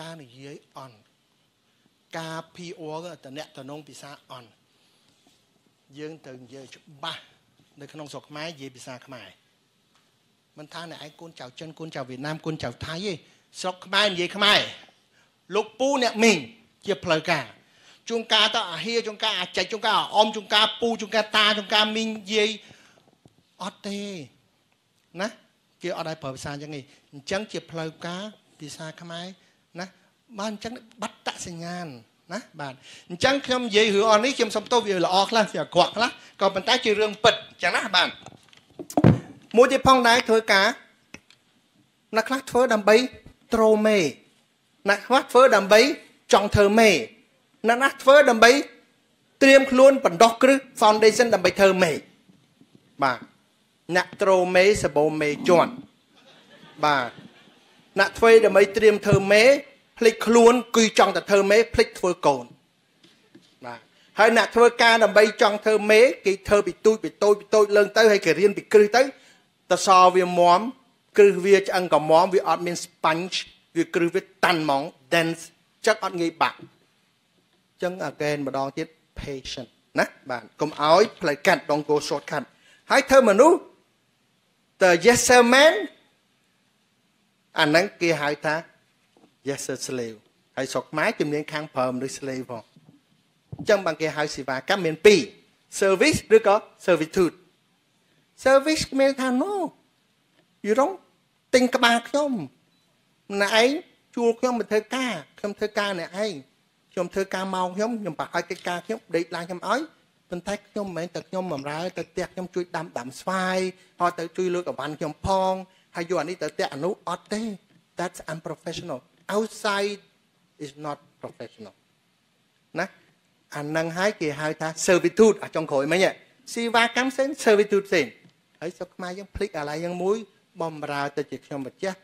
B: ការនិយាយអន់ការ PR តំណតំណងភាសាអន់យើងត្រូវនិយាយច្បាស់នៅក្នុងស្រុកខ្មែរនិយាយភាសាខ្មែរមិនថាអ្នកឯងកូនចៅចិនកូនចៅវៀតណាមកូនចៅថៃទេស្រុកខ្មែរនិយាយខ្មែរលោកពូអ្នកមីង ជាផ្លូវការជួនកាលទៅអាហៀជួនកាលអាចិចជួនកាលអមជួនកាលពូជួនកាលតាជួនកាលមីងនិយាយអត់ទេណាគេអត់ឲ្យប្រើភាសាអញ្ចឹងទេអញ្ចឹងជាផ្លូវការភាសាខ្មែរណាបានអញ្ចឹងបាត់តសញ្ញាណណាបាទអញ្ចឹងខ្ញុំនិយាយរឿងអស់នេះខ្ញុំសុំទោសវាល្អខ្លះវាអាក្រក់ខ្លះក៏ប៉ុន្តែជារឿងពិតអញ្ចឹងណាបាទមួយទៀតផងដែរធ្វើការអ្នកខ្លះធ្វើដើម្បីត្រូមេអ្នកខ្លះធ្វើដើម្បី ចង់ធ្វើមេអ្នកណាធ្វើដើម្បីត្រៀមខ្លួនបណ្ដោះគ្រឹះ foundation ដើម្បីធ្វើមេបាទអ្នកត្រូមេសបោមេជន់បាទអ្នកធ្វើដើម្បីត្រៀមធ្វើមេភ្លេចខ្លួនគឺចង់តែធ្វើមេភ្លេចធ្វើកូនបាទហើយអ្នកធ្វើការដើម្បីចង់ធ្វើមេគេធ្វើពីទូចពីតូចពីតូចឡើងទៅហើយគេរៀនពីគ្រឹះទៅតសវាមមគ្រឹះវាឆ្អឹងកមមវាអត់មាន sponge វាគ្រឹះវាតាន់ហ្មង dense ចឹកអត់ងាយបាក់ចឹង again ម្ដងទៀត patient ណាបាទកុំឲ្យផ្លូវកាត់ don't go shortcut ហើយធ្វើមនុស្សតើ yes sir man អាហ្នឹងគេហៅថា yes sir slave ហើយស្រុកខ្មែរជំនាញខាងប្រើមនុស្ស slave ផងអញ្ចឹងបានគេហៅសេវាកម្មមាន2 service ឬក៏ servitude service មានថា no you don't ទិញក្បាលខ្ញុំអ្នកឯង ជួលខ្ញុំមកធ្វើការខ្ញុំធ្វើការអ្នកឯងខ្ញុំធ្វើការម៉ោងខ្ញុំខ្ញុំប្រហែលកិច្ចការខ្ញុំដេកឡើងខ្ញុំឲ្យប៉ុន្តែខ្ញុំមិនមែនតែខ្ញុំបម្រើទៅផ្ទះខ្ញុំជួយដាំដាំស្វាយហើយទៅជួយលើកអវ៉ាន់ខ្ញុំផងហើយយកអានេះទៅផ្ទះអនុអត់ទេ that's unprofessional outside is not professional ណាអានឹងហើយគេហៅថា servitude អាចុងក្រោយមិញសេវាកម្មផ្សេង servitude ផ្សេងហើយស្រុកខ្មែរយើងភ្លេចអាឡ័យយ៉ាងមួយបំរើទៅជាខ្ញុំម្ចាស់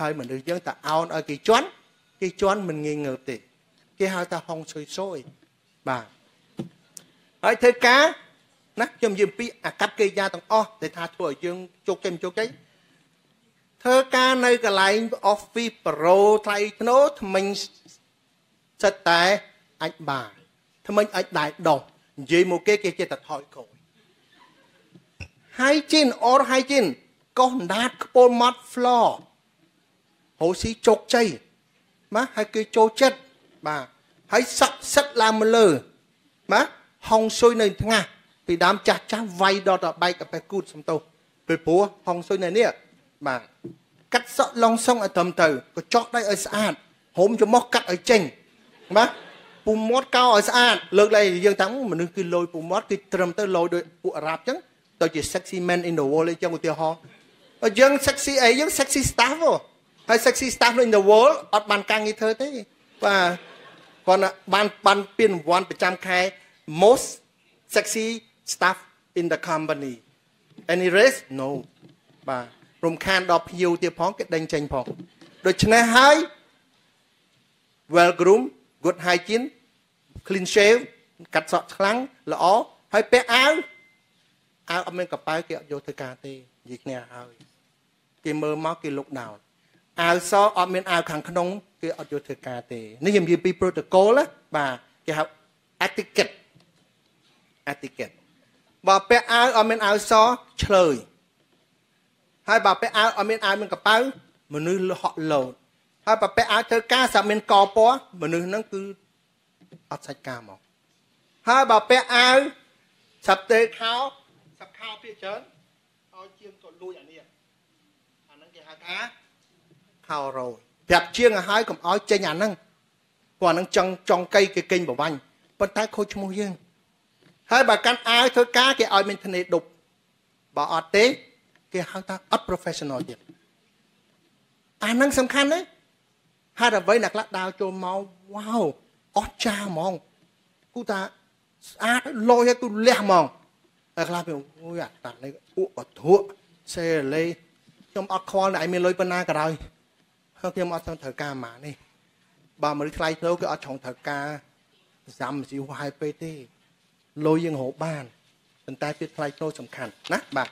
B: ហើយមនុស្សយើងតែអោនឲ្យគេជន់គេជន់មិនងាយងើបទេគេហៅថាហុងស៊ុយស៊យបាទហើយធ្វើការណាខ្ញុំនិយាយពីអាកប្បកិរិយាទាំងអស់ដែលថាធ្វើឲ្យយើងជោគជ័យជោគជ័យធ្វើការនៅកន្លែង office pro ថ្លៃធ្នូថ្មិញសិតតែអាចបានថ្មិញអាចដែរដោះនិយាយមកគេគេចេះតែថយក្រោយហើយជីនអរហើយជីនកោះដាតខ្ពល់ម៉ត់ floor ហូស៊ីជោគជ័យបាទហើយគេចូលចិត្តបាទហើយស័ក្តិសិទ្ធឡើងមកលើបាទហុងស៊ុយនៅថ្ងាសពីដើមចាស់ចាស់វាយដល់តបែកកាប៉ែគូតសំទោសពីព្រោះហុងស៊ុយនៅនេះបាទកាត់សក់ឡងសុងឲ្យត្រឹមទៅក៏ចោះដៃឲ្យស្អាតហុំច្រមុះកាត់ឲ្យចេញបាទពូមាត់កោឲ្យស្អាតលើកឡើងយើងតាំងមនុស្សគឺលយពូមាត់គឺត្រឹមទៅលយដោយពួកអារ៉ាប់ចឹងទៅជា sexy man in the world អញ្ចឹងឧទាហរណ៍យើង sexy អីយើង sexy staff ហ៎ ហើយ sexy staff in the world អត់បានការងារធ្វើទេបាទគាត់បានបានពានរង្វាន់ប្រចាំខែ most sexy staff in the company any race no បាទរំខានដល់ភ្ញៀវទៀតផងគេដេញចេញផងដូច្នេះហើយ well groom good hygiene clean shave កាត់សក់ខ្លាំងល្អហើយពាក់អាវអាវអត់មានកប៉ៅគេអត់យកធ្វើការទេនិយាយគ្នាហើយគេមើលមកគេលុកដោន អាវសអត់មានអាវខាងក្នុងគេអត់យកធ្វើការទេនេះខ្ញុំនិយាយពី protocol ណាបាទគេហៅ etiquette etiquette បើពាក់អាវអត់មានអាវសឆ្លើយហើយបើពាក់អាវអត់មានអាវមានកប៉ៅមនុស្សហក់លោតហើយបើពាក់អាវធ្វើការសាប់មានកពណ៌មនុស្សហ្នឹងគឺអត់សាច់ការមកហើយបើពាក់អាវសាប់ទេខោសាប់ខោពីច្រើនឲ្យជាងក៏លួចអានេះអាហ្នឹងគេហៅថា ខោរោយប្រាប់ជាងឲ្យហើយកុំឲ្យចេញអាហ្នឹងព្រោះអាហ្នឹងចង់ចង់កៃគេកេញប្រវាញ់ប៉ុន្តែខូចឈ្មោះយើងហើយបើកាន់អាវធ្វើការគេឲ្យមានធ្នេដប់បើអត់ទេគេហៅថាអត់ professional ទៀតអាហ្នឹងសំខាន់ណាហេតុអ្វីអ្នកខ្លះដើរចូលមកវ៉ាវអស់ចាហ្មងគូថាស្អាតលយឲ្យគូលះហ្មងតែខ្លះពីអូយអាតានេះអ៊ក់អធក់សេលេខ្ញុំអត់ខ្វល់តែឯងមានលុយប៉ុណ្ណាក៏ដោយ ហើយខ្ញុំអត់ត្រូវការម៉ានេះបើមនុស្សថ្លៃទៅគឺអត់ចង់ត្រូវការសាំស៊ីវ៉ាយពេកទេលុយយើងរកបានប៉ុន្តែពីថ្លៃទៅសំខាន់ណាបាទ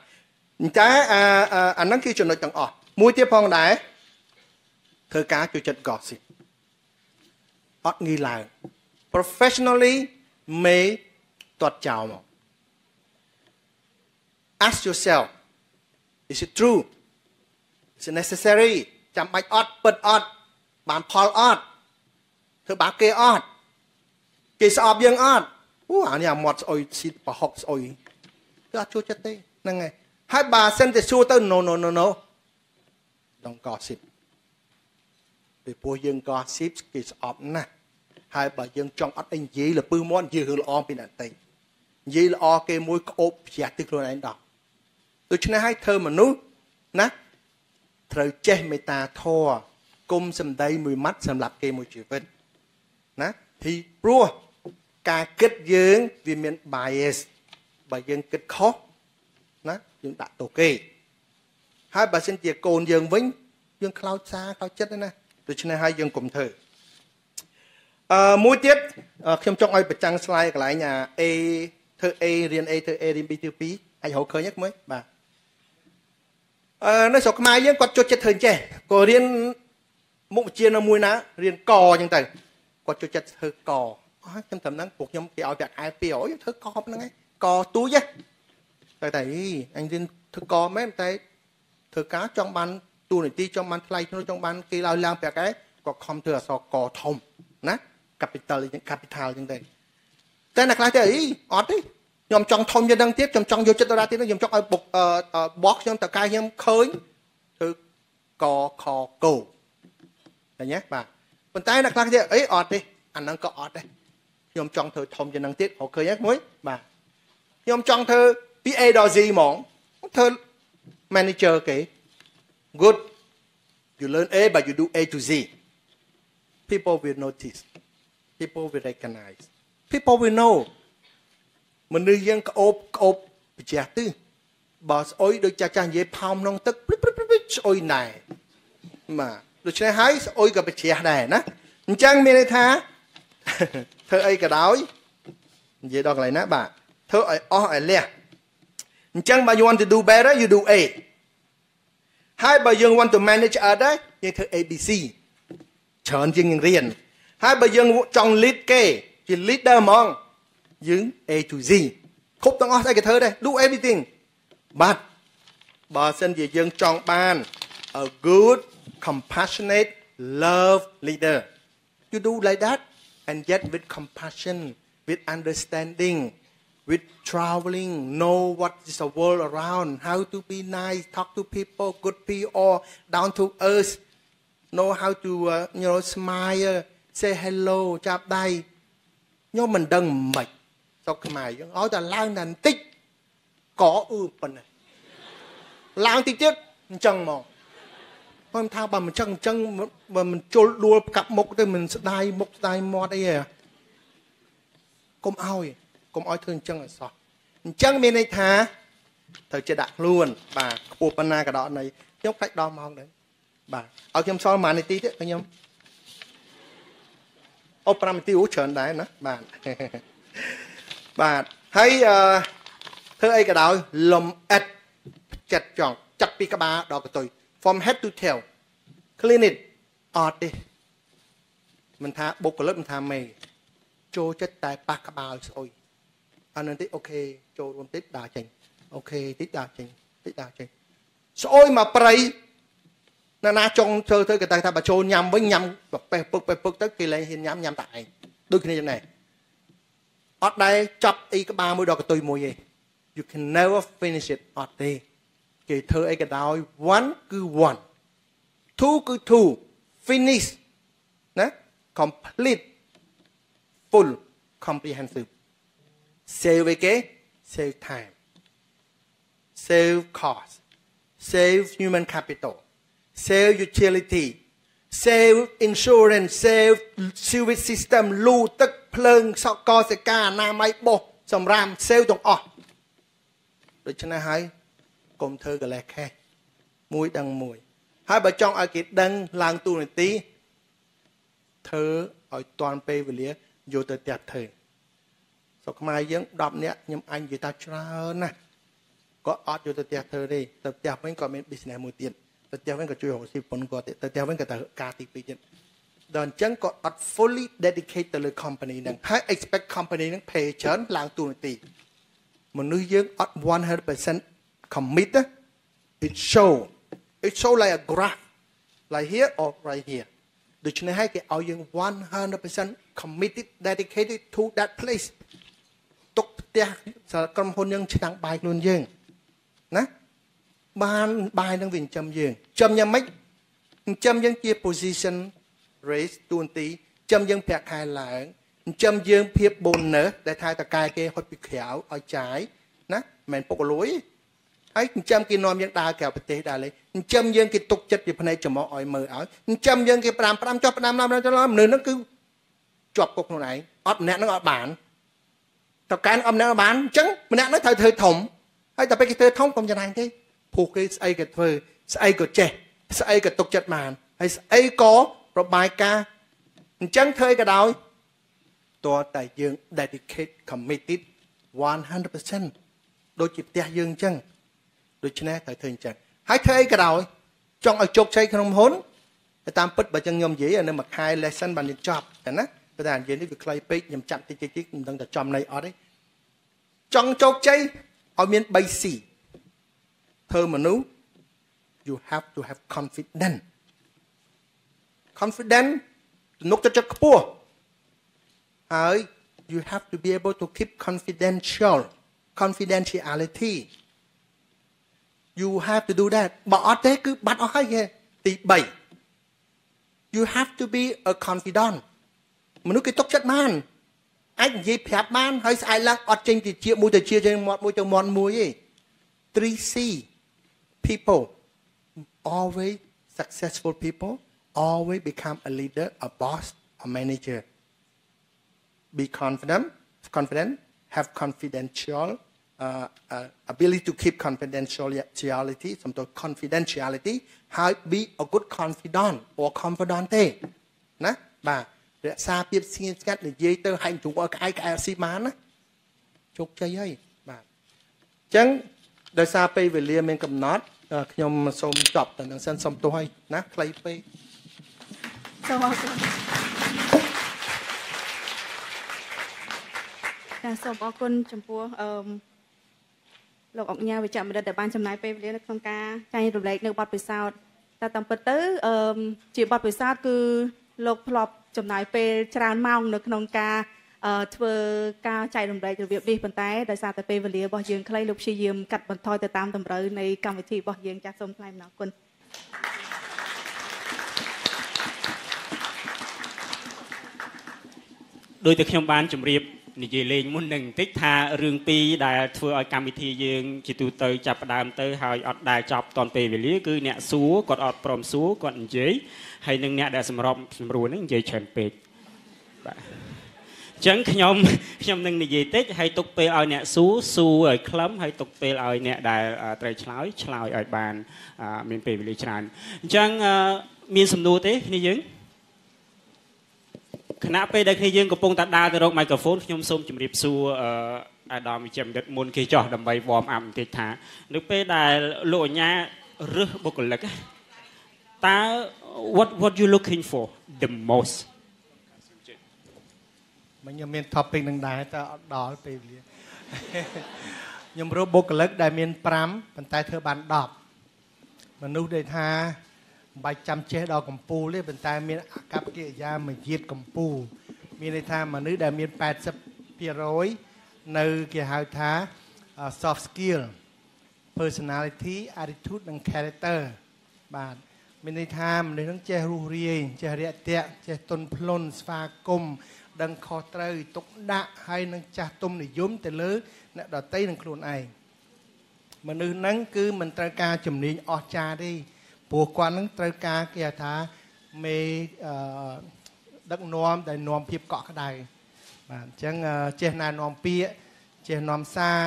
B: អញ្ចឹងអាអាហ្នឹងគឺចំណុចទាំងអស់មួយទៀតផងដែរធ្វើការជួយចិត្ត gossip អត់ងាយឡើង professionally មេទាត់ចោលមក ask yourself is it true is it necessary ចាំបាច់អត់ពិតអត់បានផលអត់ធ្វើបាបគេអត់គេស្អប់យើងអត់អូអានេះអាមាត់ស្អុយស៊ីប្រហុកស្អុយគឺអត់ចូលចិត្តទេហ្នឹងហើយហើយបើសិនតែសួរទៅ no no no no don't gossip ពីព្រោះយើង gossip គេស្អប់ណាស់ហើយបើយើងចង់អត់អីនិយាយលពឹសមាត់និយាយរឿងល្អពីអ្នកតិចនិយាយល្អគេមួយក្អូបជ្រះទឹកខ្លួនឯងដល់ដូច្នេះហើយធ្វើមនុស្សណា ត្រូវចេះមេត្តាធម៌គុំសម្ដីមួយម៉ាត់សម្រាប់គេមួយជីវិតណាពីព្រោះការគិតយើងវាមាន bias បើយើងគិតខុសណាយើងដាក់ទោសគេហើយបើសិនជាកូនយើងវិញយើងខ្លោចសារខ្លោចចិត្តណាដូច្នេះហើយយើងកុំធ្វើអឺមួយទៀតខ្ញុំចង់ឲ្យប្រចាំងស្លាយកន្លែងអា A ធ្វើ A រៀន A ធ្វើ A រៀន B ធ្វើ B អាចរកឃើញហ្នឹងមើលបាទអឺ នៅស្រុកខ្មែរយើងគាត់ចូលចិត្តធ្វើអញ្ចេះក៏រៀនមុខវិជ្ជានៅមួយណារៀនកអញ្ចឹងទៅគាត់ចូលចិត្តធ្វើកអស់ខ្ញុំត្រឹមហ្នឹងពួកខ្ញុំគេឲ្យប្រាក់ខែ200យើងធ្វើកហ្នឹងឯងកទូចតែតែអញរៀនធ្វើកមែនតែធ្វើការចង់បានទូនីតិចង់បានថ្លៃឈ្នួលចង់បានគេឲ្យឡើងប្រាក់ខែក៏ខំធ្វើអសកធំណា capital capital អញ្ចឹងទៅតែអ្នកខ្លះទៅអីអត់ទេ ខ្ញុំចង់ធំជាងនឹងទៀតខ្ញុំចង់យកចិត្តដរាទៀតខ្ញុំចង់ឲ្យបុកបោះខ្ញុំតកែខ្ញុំឃើញធ្វើកខកោឃើញទេបាទប៉ុន្តែអ្នកខ្លះទៀតអីអត់ទេអាហ្នឹងក៏អត់ដែរខ្ញុំចង់ធ្វើធំជាងនឹងទៀតហៅឃើញទេមួយបាទខ្ញុំចង់ធ្វើពី A ដល់ Z ហ្មងធ្វើ manager គេ good you learn A but you do A to Z people will notice people will recognize people will know មនុស្សយើងក្អូបក្អូបប្រជះទិសបើស្អុយដូចចាស់ចាស់និយាយផោមក្នុងទឹកព្រិចព្រិចព្រិចស្អុយណែបាទដូច្នេះហើយស្អុយក៏ប្រជះដែរណាអញ្ចឹងមានន័យថាធ្វើអីក៏ដោយនិយាយដល់កន្លែងណាបាទធ្វើឲ្យអស់ឲ្យលះអញ្ចឹងបើ you want to do better you do A ហើយបើយើង want to manage other យើងធ្វើ ABC ច្រើនជាងយើងរៀនហើយបើយើងចង់ lead គេជា leader ហ្មង យើង A to Z គ្រប់ទាំងអស់ស្អីគេធ្វើដែរ do everything បាទបើសិនជាយើងចង់បាន a good compassionate love leader you do like that and yet with compassion with understanding with traveling know what is the world around how to be nice talk to people good people down to earth know how to uh, you know smile say hello ចាប់ដៃខ្ញុំមិនដឹងមិន ស្រុកខ្មែរយើងឲ្យតែឡើងតែបន្តិចកអឺប៉ុណ្ណេះឡើងតិចទៀតអញ្ចឹងមកខ្ញុំថាបើមិនចឹងអញ្ចឹងបើមិនជុលដួលកាប់មុខទៅមិនស្ដាយមុខស្ដាយមាត់អីហ៎កុំឲ្យកុំឲ្យធ្វើអញ្ចឹងឲ្យសោះអញ្ចឹងមានន័យថាត្រូវចេះដាក់ខ្លួន បាទខ្ពស់ប៉ុណ្ណាក៏ដល់នៃខ្ញុំខ្លាចដល់ម៉ោងដែរបាទឲ្យខ្ញុំសល់ប្រហែលនាទីទៀតខ្ញុំអូ5នាទីអូច្រើនដែរណាបាទ បាទហើយអឺធ្វើអីក៏ដោយលំអិតចិត្តចង់ចាត់ពីក្បាលដល់កតុយ from head to tail clean it អត់ទេមិនថាបុគ្គលិកមិនថាមេចូលចិត្តតែប៉ះក្បាលស្អុយអានឹងតិចអូខេចូលរួមតិចដើរចេញអូខេតិចដើរចេញតិចដើរចេញស្អុយមកប្រៃណាណាចង់ធ្វើទៅគេតែថាបើចូលញ៉ាំវិញញ៉ាំប្រពេះពឹកពេះពឹកទៅគេលែងហ៊ានញ៉ាំញ៉ាំតែឯងដូចគ្នាយ៉ាងនេះអ អត់ដែលចប់អីក្បាលមួយដល់កតុយមួយទេ you can never finish it អត់ទេគេធ្វើអីក៏ដោយ one គឺ one two គឺ two finish ណា complete full comprehensive save អីគេ save time save cost save human capital save utility Save insurance save sewage system លូទឹកភ្លើងសកលសេកាអនាម័យបោះសម្រាម save ទាំងអស់ដូច្នេះហើយកុំធ្វើកលេសខេះមួយដឹងមួយហើយបើចង់ឲ្យគេដឹងឡើងទូនាទីធ្វើឲ្យតាន់ពេលវេលាយកទៅផ្ទះធ្វើស្រុកខ្មែរយើង10នាក់ខ្ញុំអញនិយាយថាច្រើនណាស់ក៏អត់យកទៅផ្ទះធ្វើទេទៅផ្ទះវិញក៏មាន business មួយទៀត ទៅផ្ទះវិញក៏ជួយរកស៊ីប៉ុនគាត់ទៀតទៅផ្ទះវិញក៏ទៅការទី2ទៀតដល់អញ្ចឹងក៏អត់ fully dedicate ទៅលើ company ហ្នឹងហើយ expect company ហ្នឹង pay ច្រើនឡើងទូនាទីមនុស្សយើងអត់100% commit it show it show like a graph like here or right here ដូច្នេះហើយគេឲ្យយើង100% committed dedicated to that place ទុកផ្ទះក្រុមហ៊ុនយើងឆ្នាំងបាយខ្លួនយើងណា បានបាយនឹងវាចិញ្ចឹមយើងចិញ្ចឹមយ៉ាងម៉េចចិញ្ចឹមយើងជា position raise ទួនាទីចិញ្ចឹមយើងប្រាក់ខែឡើងចិញ្ចឹមយើងភាព bonus ដែលថាតកែគេហត់ពីក្រៅឲ្យចាយណាមិនមែនពុកលួយហើយចិញ្ចឹមគេនាំយើងដើរក្រៅប្រទេសដើរលេចិញ្ចឹមយើងគេទុកចិត្តជាភ្នែកចំអកឲ្យមើលឲ្យចិញ្ចឹមយើងគេ5 5ចុះ5 5ចុះមនុស្សហ្នឹងគឺជាប់គុកខ្លួនឯងអត់ម្នាក់ហ្នឹងអត់បានតកែអត់ម្នាក់បានអញ្ចឹងម្នាក់ហ្នឹងត្រូវធ្វើធំហើយតែពេលគេធ្វើធំកុំច្នៃទេ ព្រោះគេស្អីក៏ធ្វើស្អីក៏ចេះស្អីក៏ទុកចិត្តបានហើយស្អីក៏របាយការណ៍អញ្ចឹងធ្វើក៏ដោយតើតែយើង dedicate committed 100%ដូចជាផ្ទះយើងអញ្ចឹងដូច្នេះត្រូវធ្វើអញ្ចឹងហើយធ្វើអីក៏ដោយចង់ឲ្យជោគជ័យក្នុងហ៊ុនតាមពិតបើចឹងខ្ញុំនិយាយនៅមួយខែ lesson បានចប់តែណាប៉ុន្តែនិយាយនេះវាខ្លីពេកខ្ញុំចាប់តិចតិចតិចមិនដឹងតែចំន័យអត់ទេចង់ជោគជ័យឲ្យមាន 3C ធ្វើមនុស្ស you have to have confidence confidence ទំនុកចិត្តខ្ពស់ហើយ you have to be able to keep confidential confidentiality you have to do that បើអត់ទេគឺបាត់អស់ហើយគេទី3 you have to be a confidant មនុស្សគេទុកចិត្តបានអាចនិយាយប្រាប់បានហើយស្អែកឡើងអត់ចេញទៅជាមួយទៅជាចេញមាត់មួយទៅមាត់មួយទេ 3C people always successful people always become a leader a boss a manager be confident confident have confidential uh, uh, ability to keep confidentiality សំដៅ confidentiality ហើយ be a good confidant or confidant ទេណាបាទរក្សាភាពស្ងៀមស្ងាត់និយាយទៅហែងទ្រូងឲ្យក្អែកក្អែស៊ីបានណាជោគជ័យហើយបាទអញ្ចឹងដោយសារពេលវេលាមានកំណត់ ខ្ញុំសូមចប់តែនឹងសិនសូមទោសហើយណាខ្លីពេក
A: សូមអរគុណចាសូមអរគុណចំពោះអឺលោកអុកញ៉ាវិជ្ជបណ្ឌិតដែលបានចំណាយពេលវេលានៅក្នុងការចែករំលែកនៅបទពិសោធន៍តែតាមពិតទៅអឺជាបទពិសោធន៍គឺលោកធ្លាប់ចំណាយពេលច្រើនម៉ោងនៅក្នុងការ ធ្វើការចែករំលែករបៀបនេះប៉ុន្តែដោយសារតែពេលវេលារបស់យើងខ្លីលោកព្យាយាមកាត់បន្ថយទៅតាមតម្រូវនៃកម្មវិធីរបស់យើងចាស់សូមថ្លែងអំណរគុណ
C: ដោយតែខ្ញុំបានជម្រាបនិយាយលេងមុននឹងបន្តិចថារឿងពីរដែលធ្វើឲ្យកម្មវិធីយើងជាទូទៅចាប់ផ្ដើមទៅហើយអត់ដែលចប់តនពេលវេលាគឺអ្នកសួរគាត់អត់ព្រមសួរគាត់និយាយហើយនឹងអ្នកដែលសម្របសម្រួលហ្នឹងនិយាយច្រើនពេកបាទអញ្ចឹងខ្ញុំខ្ញុំនឹងនិយាយតិចហើយទុកពេលឲ្យអ្នកសួរសួរឲ្យខ្លឹមហើយទុកពេលឲ្យអ្នកដែលត្រូវឆ្លើយឆ្លើយឲ្យបានមានពេលវេលាច្រើនអញ្ចឹងមានសំណួរទេគ្នាយើងខណៈពេលដែលគ្នាយើងកំពុងតែដើរទៅរកមីក្រូហ្វូនខ្ញុំសូមជម្រាបសួរអាដាមវិជ្ជបណ្ឌិតមុនគេចោះដើម្បី warm up បន្តិចថានៅពេលដែលលោកអញ្ញារើសបុគ្គលិកតើ what what you looking for the most
B: មិញខ្ញុំមាន topic នឹងដែរតែអត់ដល់ពេលវេលាខ្ញុំរកបុគ្គលិកដែលមាន5ប៉ុន្តែធ្វើបាន10មនុស្សដែលថាមិនបាច់ចាំចេះដល់កម្ពូលទេប៉ុន្តែមានអកប្បកិរិយាមួយជាតិកម្ពូលមានន័យថាមនុស្សដែលមាន80 20%នៅគេហៅថា soft skill personality attitude និង character បាទមានន័យថាមនុស្សនឹងចេះរស់រាយចេះរាក់ទាក់ចេះទន់ភ្លន់ស្វាគមន៍ ដឹងខុសត្រូវទុកដាក់ហើយនឹងចាស់ទុំនិយមទៅលើអ្នកដតីនិងខ្លួនឯងមនុស្សហ្នឹងគឺមិនត្រូវការជំនាញអស្ចារ្យទេព្រោះគាត់ហ្នឹងត្រូវការគេហៅថាមេអឺដឹកនាំដែលនាំភាពកក់ក្ដៅបាទអញ្ចឹងចេះណែនាំពាក្យចេះនាំសារ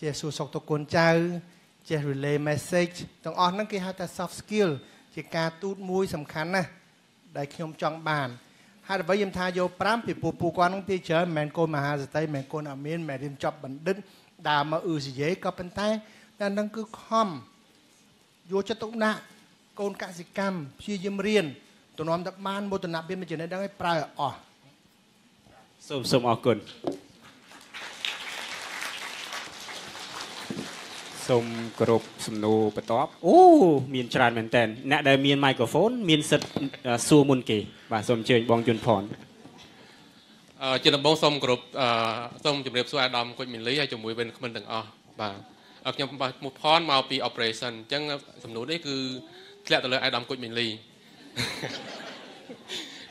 B: ចេះសួរសុខទុក្ខកូនចៅចេះ relay message ទាំងអស់ហ្នឹងគេហៅថា soft skill ជាការទូតមួយសំខាន់ណាស់ដែលខ្ញុំចង់បាន ហើយអ្វីខ្ញុំថាយក5ពីពូពូគាត់នឹងទីច្រើនមិនមែនកូនមហាសតីមិនមែនកូនអាមានមិនមែនរៀនចប់បណ្ឌិតដើរមកអ៊ឺសយេក៏ប៉ុន្តែតែនឹងគឺខំយកចិត្តទុកដាក់កូនកសិកម្មព្យាយាមរៀនទំនំទឹកបានមោទនភាពមួយចំណេះដឹងឲ្យប្រើឲ្យអស់
C: សូមសូមអរគុណ សូមគោរពសំណួរបន្ទាប់អូមានច្រើនមែនតើអ្នកដែលមានមីក្រូហ្វូនមានសិទ្ធសួរមុនគេបាទសូមអញ្ជើញបងយុនផន
D: អឺជាដំបូងសូមគោរពអឺសូមជម្រាបសួរអាដាមគុជមីលីហើយជាមួយវិនក្មិនទាំងអស់បាទខ្ញុំមុខផនមកពី operation អញ្ចឹងសំណួរនេះគឺធ្លាក់ទៅលើអាដាមគុជមីលី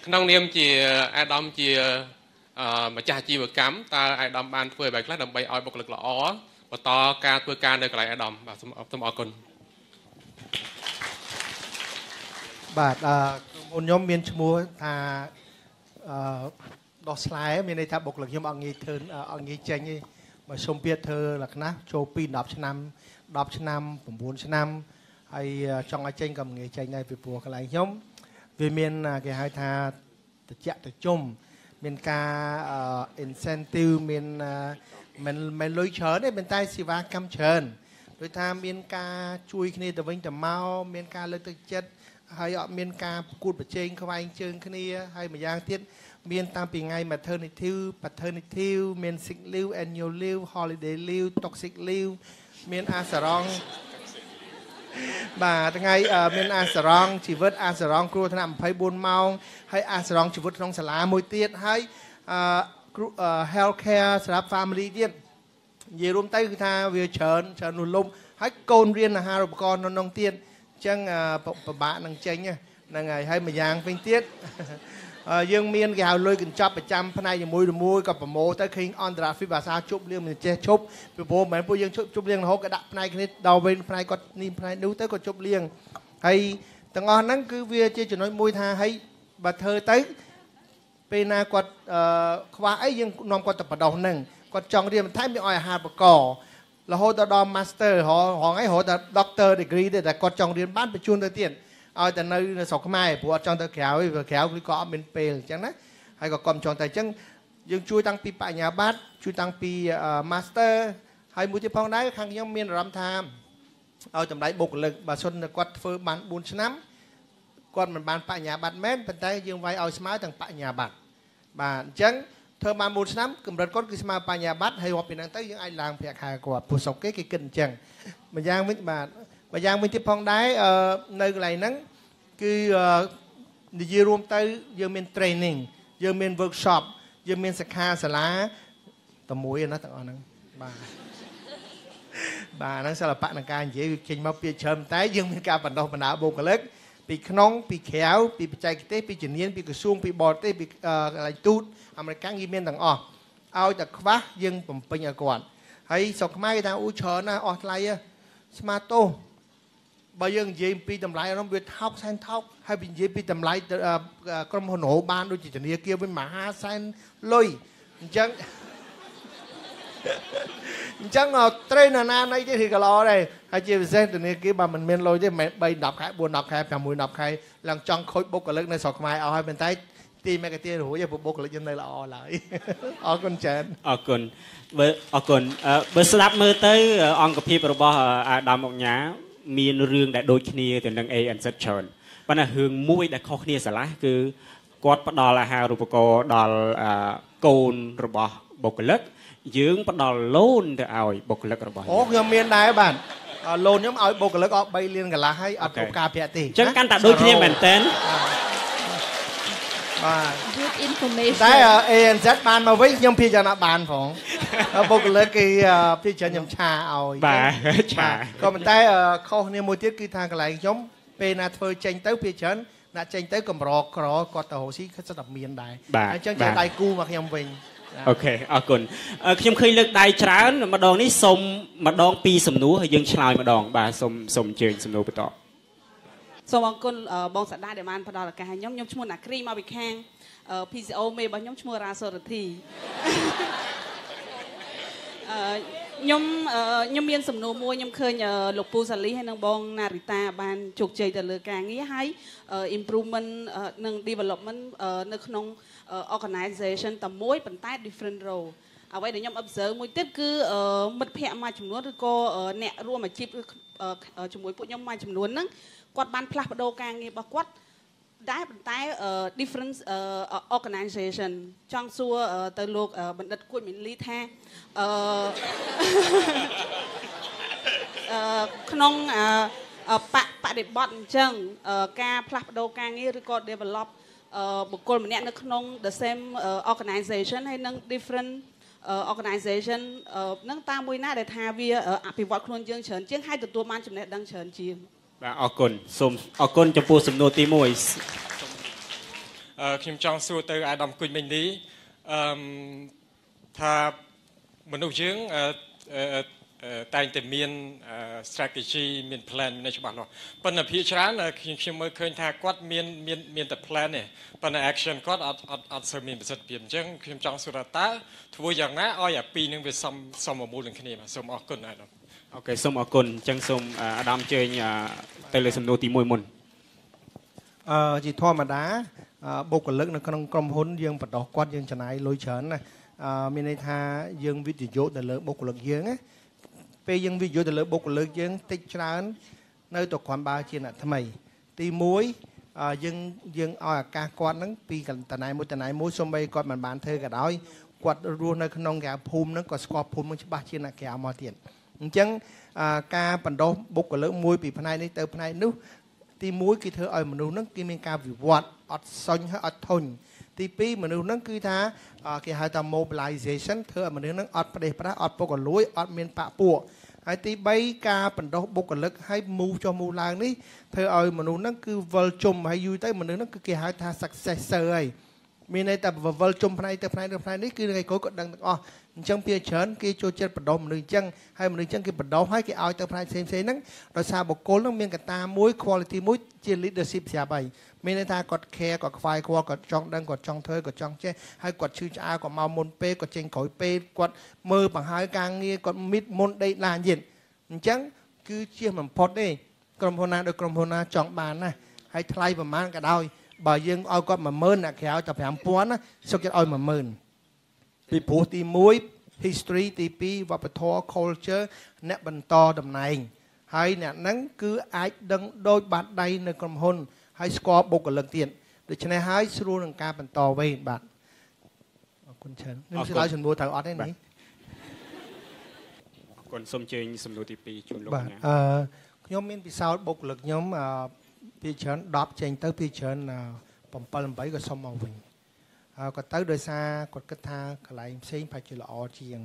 D: ក្នុងនាមជាអាដាមជាអឺម្ចាស់អាជីវកម្មតើអាដាមបានធ្វើអ្វីខ្លះដើម្បីឲ្យបុគ្គលិកល្អ បន្តការធ្វើការនៅកន្លែងអាដាមបាទសូមសូមអរគុណ
B: បាទអឺមុនខ្ញុំមានឈ្មោះថាអឺដោះស្លែមានន័យថាបុគ្គលិកខ្ញុំអត់ងាយធ្វើអត់ងាយចេញទេបើសុំពាក្យធ្វើលក្ខណៈចូលពី10ឆ្នាំ10ឆ្នាំ9ឆ្នាំហើយចង់ឲ្យចេញក៏មិនងាយចេញដែរពីព្រោះកន្លែងខ្ញុំវាមានគេហៅថាតិចតិជុំមានការ incentive មាន មិនមិនលុយច្រើនទេប៉ុន្តែសេវាកម្មច្រើនដូចថាមានការជួយគ្នាទៅវិញទៅមកមានការលើកទឹកចិត្តហើយអត់មានការប្រកួតប្រជែងខ្វែងជើងគ្នាហើយម្យ៉ាងទៀតមានតាំងពីថ្ងៃ maternity paternity មាន sick leave annual leave holiday leave toxic leave មានអាសរងបាទថ្ងៃមានអាសរងជីវិតអាសរងគ្រោះថ្នាក់24ម៉ោងហើយអាសរងជីវិតក្នុងសាលាមួយទៀតហើយអឺ health care សម្រាប់ family ទៀតនិយាយរួមទៅគឺថាវាច្រើនច្រើននោះលំហើយកូនរៀនអាហារូបករណ៍នៅក្នុងទៀតអញ្ចឹងពិបាកនឹងចេញហ្នឹងហើយហើយម្យ៉ាងវិញទៀតយើងមានគេហៅលុយកញ្ចប់ប្រចាំផ្នែកមួយមួយក៏ប្រមូលទៅឃើញអន្តរជាតិភាសាជប់លៀងមិនចេះជប់ពីព្រោះមិនមែនពួកយើងជប់លៀងរហូតក៏ដាក់ផ្នែកគ្នាដល់វិញផ្នែកគាត់នេះផ្នែកនោះទៅក៏ជប់លៀងហើយទាំងអស់ហ្នឹងគឺវាជាចំណុចមួយថាហើយបើធ្វើទៅ ពេលណាគាត់ខ្វះអីយើងនាំគាត់ទៅបដោះហ្នឹងគាត់ចង់រៀនបន្ថែមមានឲ្យអាហារបករហូតដល់ master រហងអីរហូតដល់ doctor degree ទេតែគាត់ចង់រៀនបានបញ្ជូនទៅទៀតឲ្យតែនៅនៅស្រុកខ្មែរព្រោះអត់ចង់ទៅក្រៅទេព្រោះក្រៅគឺក៏អត់មានពេលអញ្ចឹងណាហើយក៏គាត់ចង់ទៅអញ្ចឹងយើងជួយតាំងពីបញ្ញាបត្រជួយតាំងពី master ហើយមួយទៀតផងដែរខាងខ្ញុំមានអារម្មណ៍ថាឲ្យតម្លៃបុគ្គលិកបើសិនគាត់ធ្វើបាន4ឆ្នាំគាត់មិនបានបញ្ញាបត្រមែនប៉ុន្តែយើងវាយឲ្យស្មើទាំងបញ្ញាបត្រ បាទអញ្ចឹងធ្វើបាន4ឆ្នាំកម្រិតគាត់គឺស្មើបញ្ញាបត្រហើយរាប់ពីហ្នឹងទៅយើងអាចឡើងប្រាក់ខែគាត់ព្រោះស្រុកគេគេគិតអញ្ចឹងម្យ៉ាងវិញបាទម្យ៉ាងវិញទៀតផងដែរនៅកន្លែងហ្នឹងគឺនិយាយរួមទៅយើងមាន training យើងមាន workshop យើងមានសិក្ខាសាលាតែមួយណាទាំងអស់ហ្នឹងបាទបាទហ្នឹងសិល្បៈនៃការនិយាយចេញមកពីច្រើនតែយើងមានការបណ្ដុះបណ្ដាលបុគ្គលិក ពីក្នុងពីក្រៅពីបច្ចេកទេសពីជំនាញពីក្រសួងពីបរទេសពីកន្លែងទូតអាមេរិកគេមានទាំងអស់ឲ្យតែខ្វះយើងបំពេញឲ្យគាត់ហើយស្រុកខ្មែរគេថាអូច្រើនណាស់អស់ថ្លៃស្មាតោបើយើងនិយាយពីតម្លៃនោះវាថោកសែនថោកហើយនិយាយពីតម្លៃក្រុមហ៊ុនរហូបានដូចជាធនាគារវិញមហាសែនលុយអញ្ចឹង អញ្ចឹងត្រេនណាណៃទេគឺក៏ល្អដែរហើយជាពិសេសធនាគារបើមិនមានលុយទេមិន3 10ខែ4 10ខែ6 10ខែឡើងចង់ខូចបុគ្គលិកនៅស្រុកខ្មែរអស់ហើយប៉ុន្តែទីមេកាទីរួចពុបុគ្គលិកយើងនៅល្អឡើយអរគុណច្រើន
C: អរគុណបើអរគុណបើស្ដាប់មើលទៅ អង្គភាពរបស់អាដាមអុកញ៉ាមានរឿងដែលដូចគ្នាទៅនឹង ANZ ច្រើនប៉ុន្តែរឿងមួយដែលខុសគ្នាស្រឡះគឺគាត់ផ្ដល់អាហារូបករណ៍ដល់កូនរបស់បុគ្គលិក យើងផ្ដល់លូនទៅឲ្យបុគ្គលិករបស់
B: អូខ្ញុំមានដែរបាទលូនខ្ញុំឲ្យបុគ្គលិកអស់3លានកន្លះហើយអត់គ្រប់ការប្រាក់ទេអ
C: ញ្ចឹងកាន់តែដូចគ្នាមែនតើ
B: បបាទ
E: good information
B: តែ ANZ បានមកវិញខ្ញុំភាចារណាបានផងបុគ្គលិកគេភាចារខ្ញុំឆាឲ្យ
C: បាទឆា
B: ក៏ប៉ុន្តែខុសគ្នាមួយទៀតគឺថាកន្លែងខ្ញុំពេលណាធ្វើចេញទៅភាច្រើនអ្នកចេញទៅកម្រក្រគាត់ទៅរកស៊ីគឺសិតតែមានដែរអញ្ចឹងជាដៃគូមកខ្ញុំវិញ
C: អូខេអរគុណខ្ញុំឃើញលើកដៃច្រើនម្ដងនេះសូមម្ដងពីរសំណួរហើយយើងឆ្លើយម្ដងបាទសូមសូមអញ្ជើញសំណួរបន្ត
E: សូមអរគុណបងសដាដែលបានផ្ដល់ឱកាសឲ្យខ្ញុំខ្ញុំឈ្មោះណាគ្រីមកពីខាង PCO មេរបស់ខ្ញុំឈ្មោះរ៉ាសូរធីអឺខ្ញុំខ្ញុំមានសំណួរមួយខ្ញុំឃើញលោកពូសាលីហើយនិងបងណារីតាបានជោគជ័យទៅលើការងារហើយ improvement និង development នៅក្នុង organization តែមួយប៉ុន្តែ different role អ្វីដែលខ្ញុំ observe មួយទៀតគឺមិត្តភ័ក្តិមួយចំនួនឬក៏អ្នករួមអាជីពជាមួយពួកខ្ញុំមួយចំនួនហ្នឹងគាត់បានផ្លាស់ប្ដូរការងាររបស់គាត់ដែរប៉ុន្តែ different organization ចង់សួរទៅលោកបណ្ឌិតគួចមីលីថាអឺក្នុងបបដិបត្តិអញ្ចឹងការផ្លាស់ប្ដូរការងារឬក៏ develop បុគ្គលម្នាក់នៅក្នុង the same organization ហើយនឹង different organization នឹងតាមមួយណាដែលថាវាអភិវឌ្ឍខ្លួនយើងច្រើនជាងហើយទទួលបានចំណេះដឹងច្រើនជាង
C: បាទអរគុណសូមអរគុណចំពោះសំណួរទី1
F: អឺខ្ញុំចង់សួរទៅអាដាមគុញមិញនេះអឺថាមនុស្សយើងអឺ តែងតែមាន strategy មាន plan មានច្បាស់លាស់ប៉ុន្តែភាគច្រើនខ្ញុំខ្ញុំមើលឃើញថាគាត់មានមានមានតែ plan ទេប៉ុន្តែ action គាត់អត់អត់អត់សូវមានប្រសិទ្ធភាពអញ្ចឹងខ្ញុំចង់សួរថាតើធ្វើយ៉ាងណាឲ្យអាពីរនឹងវាសមសមមូលនឹងគ្នាបាទសូមអរគុណអាដាម
C: អូខេសូមអរគុណអញ្ចឹងសូមអាដាមជើញទៅលើសំណួរទី1មុន
B: អឺជាធម្មតាបុគ្គលិកនៅក្នុងក្រុមហ៊ុនយើងបដោះគាត់យើងចំណាយលុយច្រើនណាអឺមានន័យថាយើងវិទ្យុទៅលើបុគ្គលិកយើងណា ពេលយើងវិទ្យុទៅលើបុគ្គលិកយើងតិចច្រើន នៅតែគ្រាន់បើជាអ្នកថ្មី ទី1យើងយើងឲ្យឱកាសគាត់ហ្នឹងពីតណៃមួយតណៃមួយសំបីគាត់មិនបានធ្វើក៏ដោយគាត់រស់នៅក្នុងគេភូមិហ្នឹងក៏ស្គាល់ភូមិហ្នឹងច្បាស់ជាអ្នកក្រៅមកទៀតអញ្ចឹងការបណ្ដុះបុគ្គលិកមួយពីផ្នែកនេះទៅផ្នែកនោះទី1គឺធ្វើឲ្យមនុស្សហ្នឹងគេមានការវិវត្តអត់សុញហើយអត់ធុញ ទី2មនុស្សហ្នឹងគឺថាគេហៅថា mobilization ធ្វើឲ្យមនុស្សហ្នឹងអត់ផ្ដេសផ្ដាសអត់ពុកលួយអត់មានបាក់ពួកហើយទី3ការបណ្ដុះបុគ្គលិកឲ្យ move ចុះ move ឡើងនេះធ្វើឲ្យមនុស្សហ្នឹងគឺវិលជុំហើយយូរទៅមនុស្សហ្នឹងគឺគេហៅថា successor ហើយមានន័យថាវិលជុំផ្នែកទៅផ្នែកទៅផ្នែកនេះគឺថ្ងៃក្រោយក៏ដឹងទាំងអស់ អញ្ចឹងពីច្រើនគេចូលចិត្តបដោះមនុស្សអញ្ចឹងហើយមនុស្សអញ្ចឹងគេបដោះហើយគេឲ្យទៅផ្នែកផ្សេងផ្សេងហ្នឹងដោយសារបុគ្គលហ្នឹងមានកត្តាមួយ quality មួយជា leadership ស្រាប់ហើយមានន័យថាគាត់ care គាត់ខ្វាយខ្វល់គាត់ចង់ដឹងគាត់ចង់ធ្វើគាត់ចង់ចេះហើយគាត់ឈឺឆ្អើគាត់មកមុនពេលគាត់ចេញក្រោយពេលគាត់មើលបង្ហើយការងារគាត់មីតមុនដេកឡានទៀតអញ្ចឹងគឺជាបំផុតទេក្រុមហ៊ុនណាដូចក្រុមហ៊ុនណាចង់បានណាហើយថ្លៃប្រមាណក៏ដោយបើយើងឲ្យគាត់10000អ្នកក្រៅតែ5000ណាសុខចិត្តឲ្យ10000 ពីព្រោះទី1 history ទី2វប្បធម៌ culture អ្នកបន្តតំណែងហើយអ្នកហ្នឹងគឺអាចដឹងដូចបាត់ដៃនៅក្រុមហ៊ុន ហើយស្គាល់បុគ្គលិកទៀតដូច្នេះហើយស្រួលនឹងការបន្តវេនបាទអរគុណច្រើនខ្ញុំឆ្លើយសំណួរត្រូវអត់ទេនេះ
C: អរគុណសូមជើញសំណួរទី2ជូនលោក
B: បាទអឺខ្ញុំមានពិសោធន៍បុគ្គលិកខ្ញុំអឺពីច្រើន10ចេញទៅពីច្រើន7 8ក៏សុំមកវិញ ហើយក៏ទៅដោយសារគាត់គិតថាកន្លែងផ្សេងប្រហែលជាល្អជាង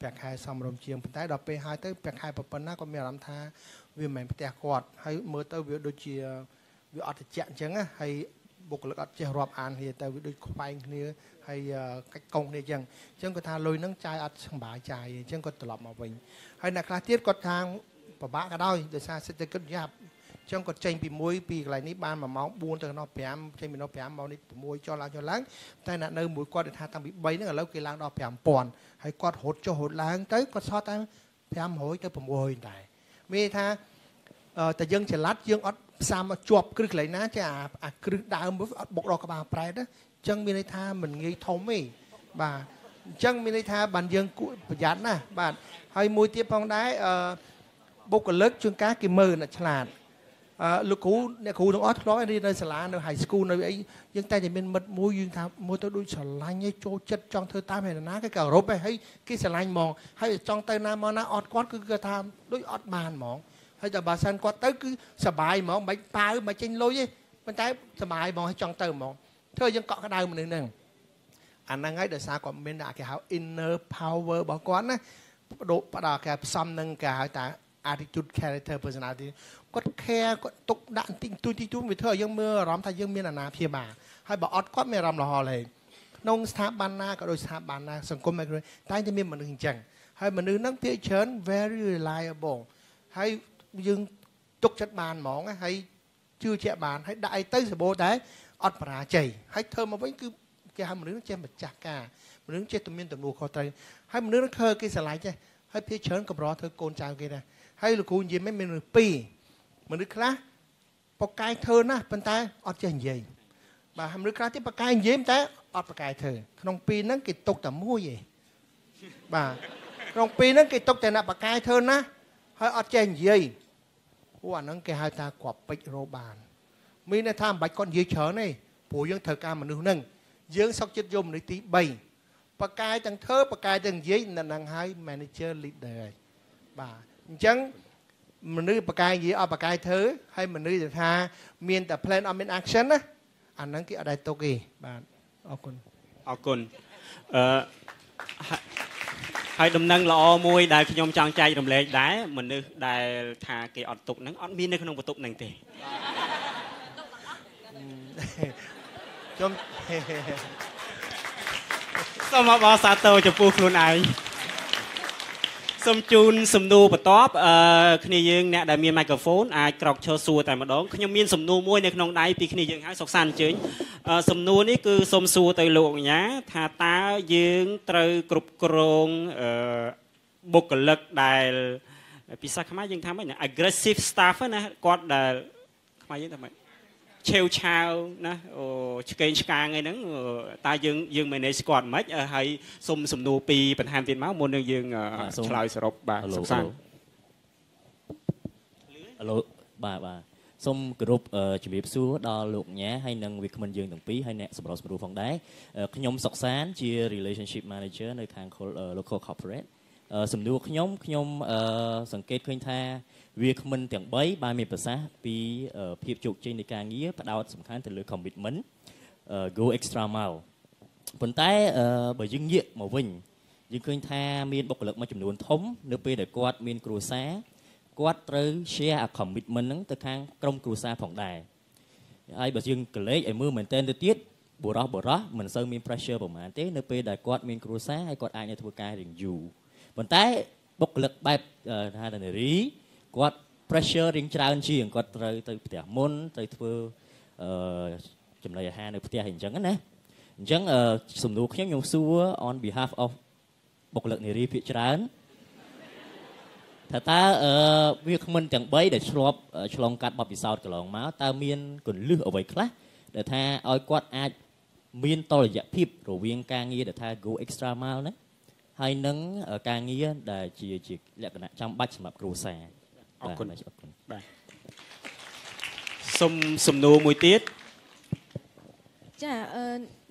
B: ប្រាក់ខែសមរម្យជាងប៉ុន្តែដល់ពេលហើយទៅប្រាក់ខែប៉ុណ្ណាគាត់មានអារម្មណ៍ថាវាមិនមែនផ្ទះគាត់ហើយមើលទៅវាដូចជាវាអត់ត្រជាក់អញ្ចឹងហើយបុគ្គលិកអត់ចេះរាប់អានគ្នាទៅវាដូចខ្វែងគ្នាហើយកាច់កងគ្នាអញ្ចឹងអញ្ចឹងគាត់ថាលុយហ្នឹងចាយអត់សម្បាយចាយអញ្ចឹងគាត់ត្រឡប់មកវិញហើយអ្នកខ្លះទៀតគាត់ថាពិបាកក៏ដោយដោយសារសេដ្ឋកិច្ចយ៉ាប់ ចឹងគាត់ចេញពី1ពីកន្លែងនេះបាន1ម៉ោង4ទៅកន្លោះ5ចេញពីនោះ5ម៉ោងនេះ6ចុះឡើងចុះឡើងតែអ្នកនៅមួយគាត់ថាតាំងពី3ហ្នឹងឥឡូវគេឡើងដល់5000ហើយគាត់រត់ចុះរត់ឡើងទៅគាត់សល់តែ500ទៅ600ដែរមានថាតែយើងច្រឡាត់យើងអត់ផ្សាមមកជាប់គ្រឹះកន្លែងណាចាអាគ្រឹះដើមអត់បុកដល់ក្បាលប្រែតអញ្ចឹងមានន័យថាមិនងាយធំទេបាទអញ្ចឹងមានន័យថាបានយើងគួរប្រយ័ត្នណាបាទហើយមួយទៀតផងដែរអឺបុគ្គលិកជួនកាលគេមើលអ្នកឆ្លាតអឺ លោកគ្រូអ្នកគ្រូទាំងអស់ធ្លាប់រៀននៅសាលានៅ high school នៅអីយើងតែតែមានមិត្តមួយយើងថាមើលទៅដូចស្រឡាញ់ឯងចូលចិត្តចង់ធ្វើតាមឯណាគេក៏រົບឯងហើយគេស្រឡាញ់ហ្មងហើយចង់ទៅណាមកណាអត់គាត់គឺគាត់ថាដូចអត់បានហ្មងហើយតែបើសិនគាត់ទៅគឺសបាយហ្មងមិនប៉ាវមិនចេញលុយទេប៉ុន្តែសបាយហ្មងហើយចង់ទៅហ្មងធ្វើឲ្យយើងកក់ក្ដៅមនុស្សហ្នឹងអាហ្នឹងហើយដោយសារគាត់មានតែគេហៅ inner power របស់គាត់ណាបដូបដល់គេផ្សំនឹងគេហៅថា attitude character personality គាត់ care គាត់ទុកដាក់បន្តិចបន្តួចទីទួវាធ្វើឲ្យយើងមើលអារម្មណ៍ថាយើងមានអាណាព្យាបាលហើយបើអត់គាត់មានអារម្មណ៍រហល់ទេក្នុងស្ថាប័នណាក៏ដូចស្ថាប័នណាសង្គមតែតែមានមនុស្សអញ្ចឹងហើយមនុស្សហ្នឹងភាគច្រើន very reliable ហើយយើងទុកចិត្តបានហ្មងហើយជឿជាក់បានហើយដាក់អីទៅសបោដែរអត់បរាជ័យហើយធ្វើមកវិញគឺគេហៅមនុស្សចេះម្ចាស់ការមនុស្សចេះតែមានទំនួលខុសត្រូវហើយមនុស្សនឹងឃើញគេស្រឡាញ់ចេះហើយភាគច្រើនកម្រធ្វើកូនចៅគេដែរហើយលោកគ្រូនិយាយមិនមានមនុស្សពីរ មនុស្សខ្លះបកកាយធ្វើណាស់ប៉ុន្តែអត់ចេះនិយាយបាទមនុស្សខ្លះទៀតបកកាយនិយាយតែអត់បកកាយធ្វើក្នុងពីរហ្នឹងគេຕົកតែមួយឯងបាទក្នុងពីរហ្នឹងគេຕົកតែអ្នកបកកាយធ្វើណាស់ហើយអត់ចេះនិយាយពួកអាហ្នឹងគេហៅថាគ្រាប់ពេជ្ររោបានមានន័យថាមិនបាច់គាត់និយាយច្រើនទេព្រោះយើងត្រូវការមនុស្សហ្នឹងយើងសុកចិត្តយកមនុស្សទី3បកកាយទាំងធ្វើបកកាយទាំងនិយាយនៅនឹងហើយ manager leader ហើយបាទអញ្ចឹង មនុស្សបកកាយនិយាយអត់បកកាយធ្វើហើយមនុស្សថាមានតែ plan អត់មាន action ណាអាហ្នឹងគេអត់ដែរទុកទេបាទអរគុណ
C: អរគុណអឺហើយដំណឹងល្អមួយដែលខ្ញុំចង់ចែករំលែកដែរមនុស្សដែលថាគេអត់ទុកហ្នឹងអត់មាននៅក្នុងបន្ទប់ហ្នឹងទេ
B: ខ្ញុំ
C: សូមអបអរសាទរចំពោះខ្លួនឯង សូមជូនសំណួរបន្ទាប់អឺគ្នាយើងអ្នកដែលមានមីក្រូហ្វូនអាចក្រោកឈរសួរតែម្ដងខ្ញុំមានសំណួរមួយនៅក្នុងដៃពីគ្នាយើងហើយសុកសានអញ្ជើញសំណួរនេះគឺសូមសួរទៅលោកអញ្ញាថាតើយើងត្រូវគ្រប់គ្រងអឺបុគ្គលិកដែលភាសាខ្មែរយើងថាម៉េចណា aggressive staff ណាគាត់ដែលខ្មែរយើងថាម៉េច ឆេវឆាវណាអូឆ្កេងឆ្កាងអីហ្នឹងតើយើងយើង manage គាត់មិនហើយសុំសំណួរពីបន្ថែមទៀតមកមុននឹងយើងឆ្លើយសរុបបាទសុខសាន្ត
G: ហៅឡូបាទបាទសូមគោរពជំរាបសួរដល់លោកញ៉ាហើយនិងវាគ្មិនយើងទាំងពីរហើយអ្នកសម្រុះសម្រួលផងដែរខ្ញុំសុកសានជា relationship manager នៅខាង local corporate សំណួរខ្ញុំខ្ញុំសង្កេតឃើញថា វាគ្មិនទាំង3បានមានប្រសាសន៍ពីភាពជោគជ័យនៃការងារផ្ដោតសំខាន់ទៅលើ commitment go extra mile ប៉ុន្តែបើយើងងាកមកវិញយើងឃើញថាមានបុគ្គលិកមួយចំនួនធំនៅពេលដែលគាត់មានគ្រួសារគាត់ត្រូវ share a commitment ហ្នឹងទៅខាងក្រុមគ្រួសារផងដែរហើយបើយើងកលេចឲ្យមើលមែនតើទៅទៀតបុរសបុរសមិនសូវមាន pressure ប្រហែលទេនៅពេលដែលគាត់មានគ្រួសារហើយគាត់អាចទៅធ្វើការរៀងយូរប៉ុន្តែបុគ្គលិកបែបថានារី គាត់ pressure រៀងច្រើនជាងគាត់ត្រូវទៅផ្ទះមុនទៅធ្វើអឺចំណីអាហារនៅផ្ទះអីអញ្ចឹងណាអញ្ចឹងសំណួរខ្ញុំខ្ញុំសួរ on behalf of បុគ្គលិកនារីភាគច្រើនថាតើអឺវាគ្មិនទាំង3ដែលឆ្លប់ឆ្លងកាត់បទពិសោធន៍កន្លងមកតើមានកលឹះអ្វីខ្លះដែលថាឲ្យគាត់អាចមានតលយៈភាពរវាងការងារដែលថា go extra mile ណាហើយនឹងការងារដែលជាជាលក្ខណៈចាំបាច់សម្រាប់គ្រួសារ
C: អរគុណអរគុណបាទសុំសំណួរមួយទៀត
H: ចាអឺ